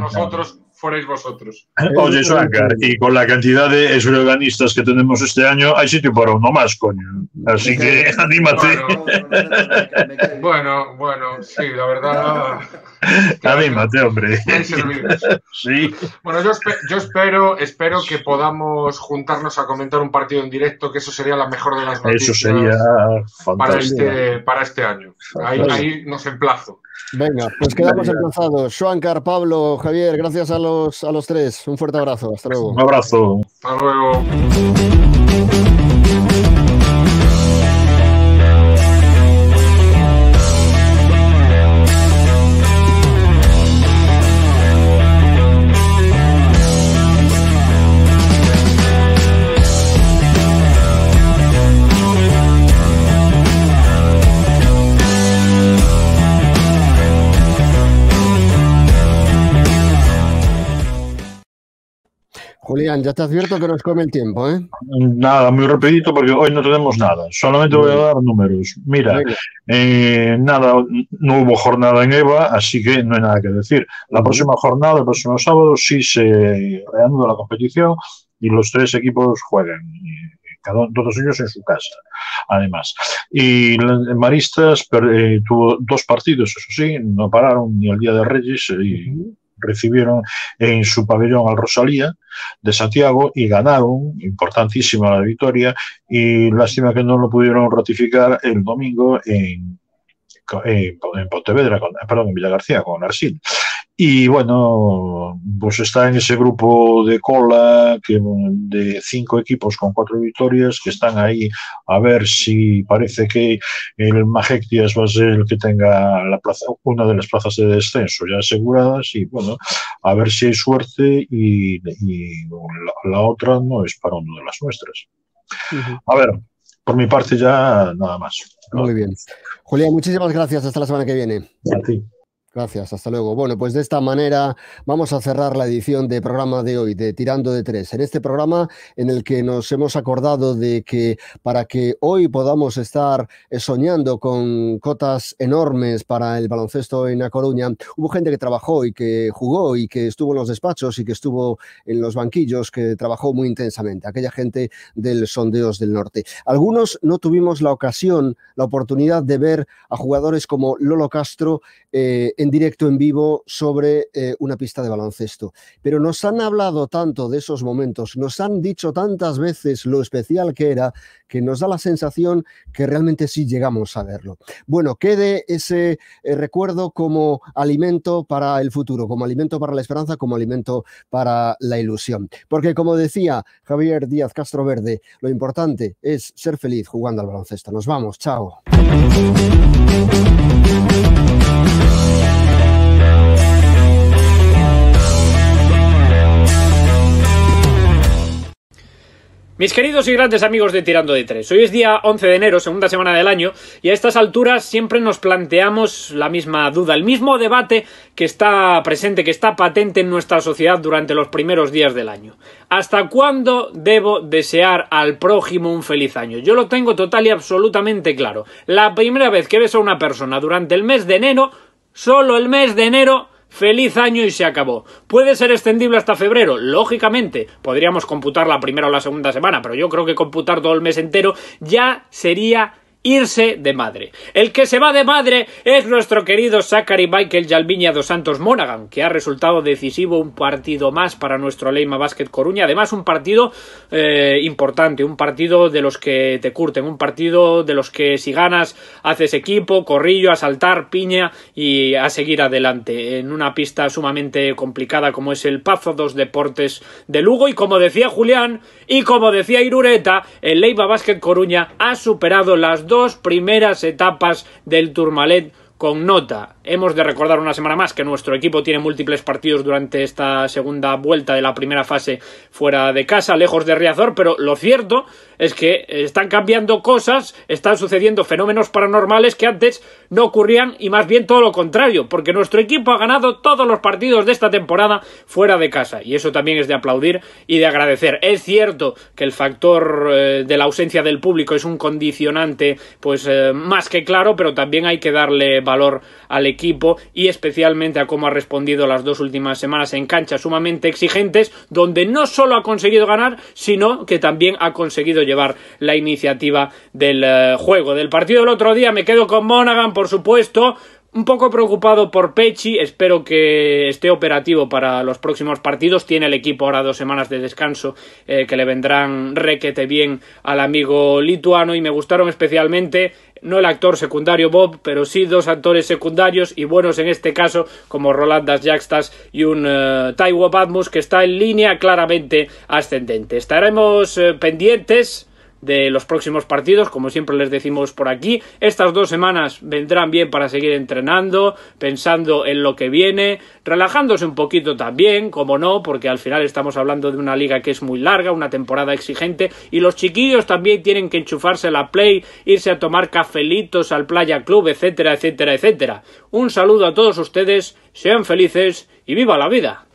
Nosotros fuerais vosotros. Oye, Suáncar, y con la cantidad de esloganistas que tenemos este año, hay sitio para uno más, coño. Así que anímate. Bueno, bueno, sí, la verdad. Anímate, hombre. Sí. Bueno, yo, yo, espero, espero que podamos juntarnos a comentar un partido en directo, que eso sería la mejor de las noticias. Eso sería fantástico. Para este, para este año. Ahí, ahí nos emplazo. Venga, pues quedamos emplazados. Schwankar, Pablo, Javier, gracias a los, a los tres. Un fuerte abrazo. Hasta luego. Un abrazo. Hasta luego. Julián, ya te advierto que nos come el tiempo, ¿eh? Nada, muy rapidito porque hoy no tenemos nada. Solamente voy a dar números. Mira, eh, nada, no hubo jornada en EVA, así que no hay nada que decir. La próxima jornada, el próximo sábado, sí se reanuda la competición y los tres equipos juegan. Cada, todos ellos en su casa, además. Y Maristas eh, tuvo dos partidos, eso sí, no pararon ni el Día de Reyes y recibieron en su pabellón al Rosalía de Santiago y ganaron, importantísima la victoria, y lástima que no lo pudieron ratificar el domingo en, en, Pontevedra, con, perdón, en Villagarcía, con Arsil. Y bueno, pues está en ese grupo de cola que, de cinco equipos con cuatro victorias que están ahí a ver si parece que el Majectias va a ser el que tenga la plaza, una de las plazas de descenso ya aseguradas y bueno, a ver si hay suerte y, y la, la, otra no es para una de las nuestras. Uh -huh. A ver, por mi parte ya nada más. Muy bien. Julián, muchísimas gracias. Hasta la semana que viene. A ti. Gracias, hasta luego. Bueno, pues de esta manera vamos a cerrar la edición de programa de hoy, de Tirando de Tres. En este programa en el que nos hemos acordado de que para que hoy podamos estar soñando con cotas enormes para el baloncesto en A Coruña, hubo gente que trabajó y que jugó y que estuvo en los despachos y que estuvo en los banquillos, que trabajó muy intensamente, aquella gente del Sondeos del Norte. Algunos no tuvimos la ocasión, la oportunidad de ver a jugadores como Lolo Castro eh, en directo, en vivo, sobre eh, una pista de baloncesto. Pero nos han hablado tanto de esos momentos, nos han dicho tantas veces lo especial que era, que nos da la sensación que realmente sí llegamos a verlo. Bueno, quede ese eh, recuerdo como alimento para el futuro, como alimento para la esperanza, como alimento para la ilusión. Porque como decía Javier Díaz Castro Verde, lo importante es ser feliz jugando al baloncesto. Nos vamos, chao. Mis queridos y grandes amigos de Tirando de Tres, hoy es día 11 de enero, segunda semana del año, y a estas alturas siempre nos planteamos la misma duda, el mismo debate que está presente, que está patente en nuestra sociedad durante los primeros días del año. ¿Hasta cuándo debo desear al prójimo un feliz año? Yo lo tengo total y absolutamente claro. La primera vez que ves a una persona durante el mes de enero, solo el mes de enero, Feliz año y se acabó. ¿Puede ser extendible hasta febrero? Lógicamente, podríamos computar la primera o la segunda semana, pero yo creo que computar todo el mes entero ya sería irse de madre. El que se va de madre es nuestro querido Zachary Michael Yalviña dos Santos Monaghan, que ha resultado decisivo un partido más para nuestro Leima Basket Coruña. Además, un partido eh, importante, un partido de los que te curten, un partido de los que si ganas haces equipo, corrillo, a saltar, piña y a seguir adelante en una pista sumamente complicada como es el Pazo dos Deportes de Lugo. Y como decía Julián y como decía Irureta, el Leiva Basket Coruña ha superado las dos primeras etapas del Tourmalet con nota. Hemos de recordar una semana más que nuestro equipo tiene múltiples partidos durante esta segunda vuelta de la primera fase fuera de casa, lejos de Riazor, pero lo cierto es que están cambiando cosas, están sucediendo fenómenos paranormales que antes no ocurrían y más bien todo lo contrario, porque nuestro equipo ha ganado todos los partidos de esta temporada fuera de casa y eso también es de aplaudir y de agradecer. Es cierto que el factor eh, de la ausencia del público es un condicionante pues eh, más que claro, pero también hay que darle valor al equipo y especialmente a cómo ha respondido las dos últimas semanas en canchas sumamente exigentes, donde no solo ha conseguido ganar, sino que también ha conseguido llevar la iniciativa del eh, juego. Del partido del otro día me quedo con Monaghan, por supuesto, un poco preocupado por Pechi, espero que esté operativo para los próximos partidos. Tiene el equipo ahora dos semanas de descanso eh, que le vendrán requete bien al amigo lituano y me gustaron especialmente no el actor secundario Bob, pero sí dos actores secundarios y buenos en este caso como Rolandas Jackstas y un uh, Taiwo Badmus que está en línea claramente ascendente. Estaremos eh, pendientes de los próximos partidos, como siempre les decimos por aquí. Estas dos semanas vendrán bien para seguir entrenando, pensando en lo que viene, relajándose un poquito también, como no, porque al final estamos hablando de una liga que es muy larga, una temporada exigente, y los chiquillos también tienen que enchufarse la play, irse a tomar cafelitos al Playa Club, etcétera, etcétera, etcétera. Un saludo a todos ustedes, sean felices y viva la vida.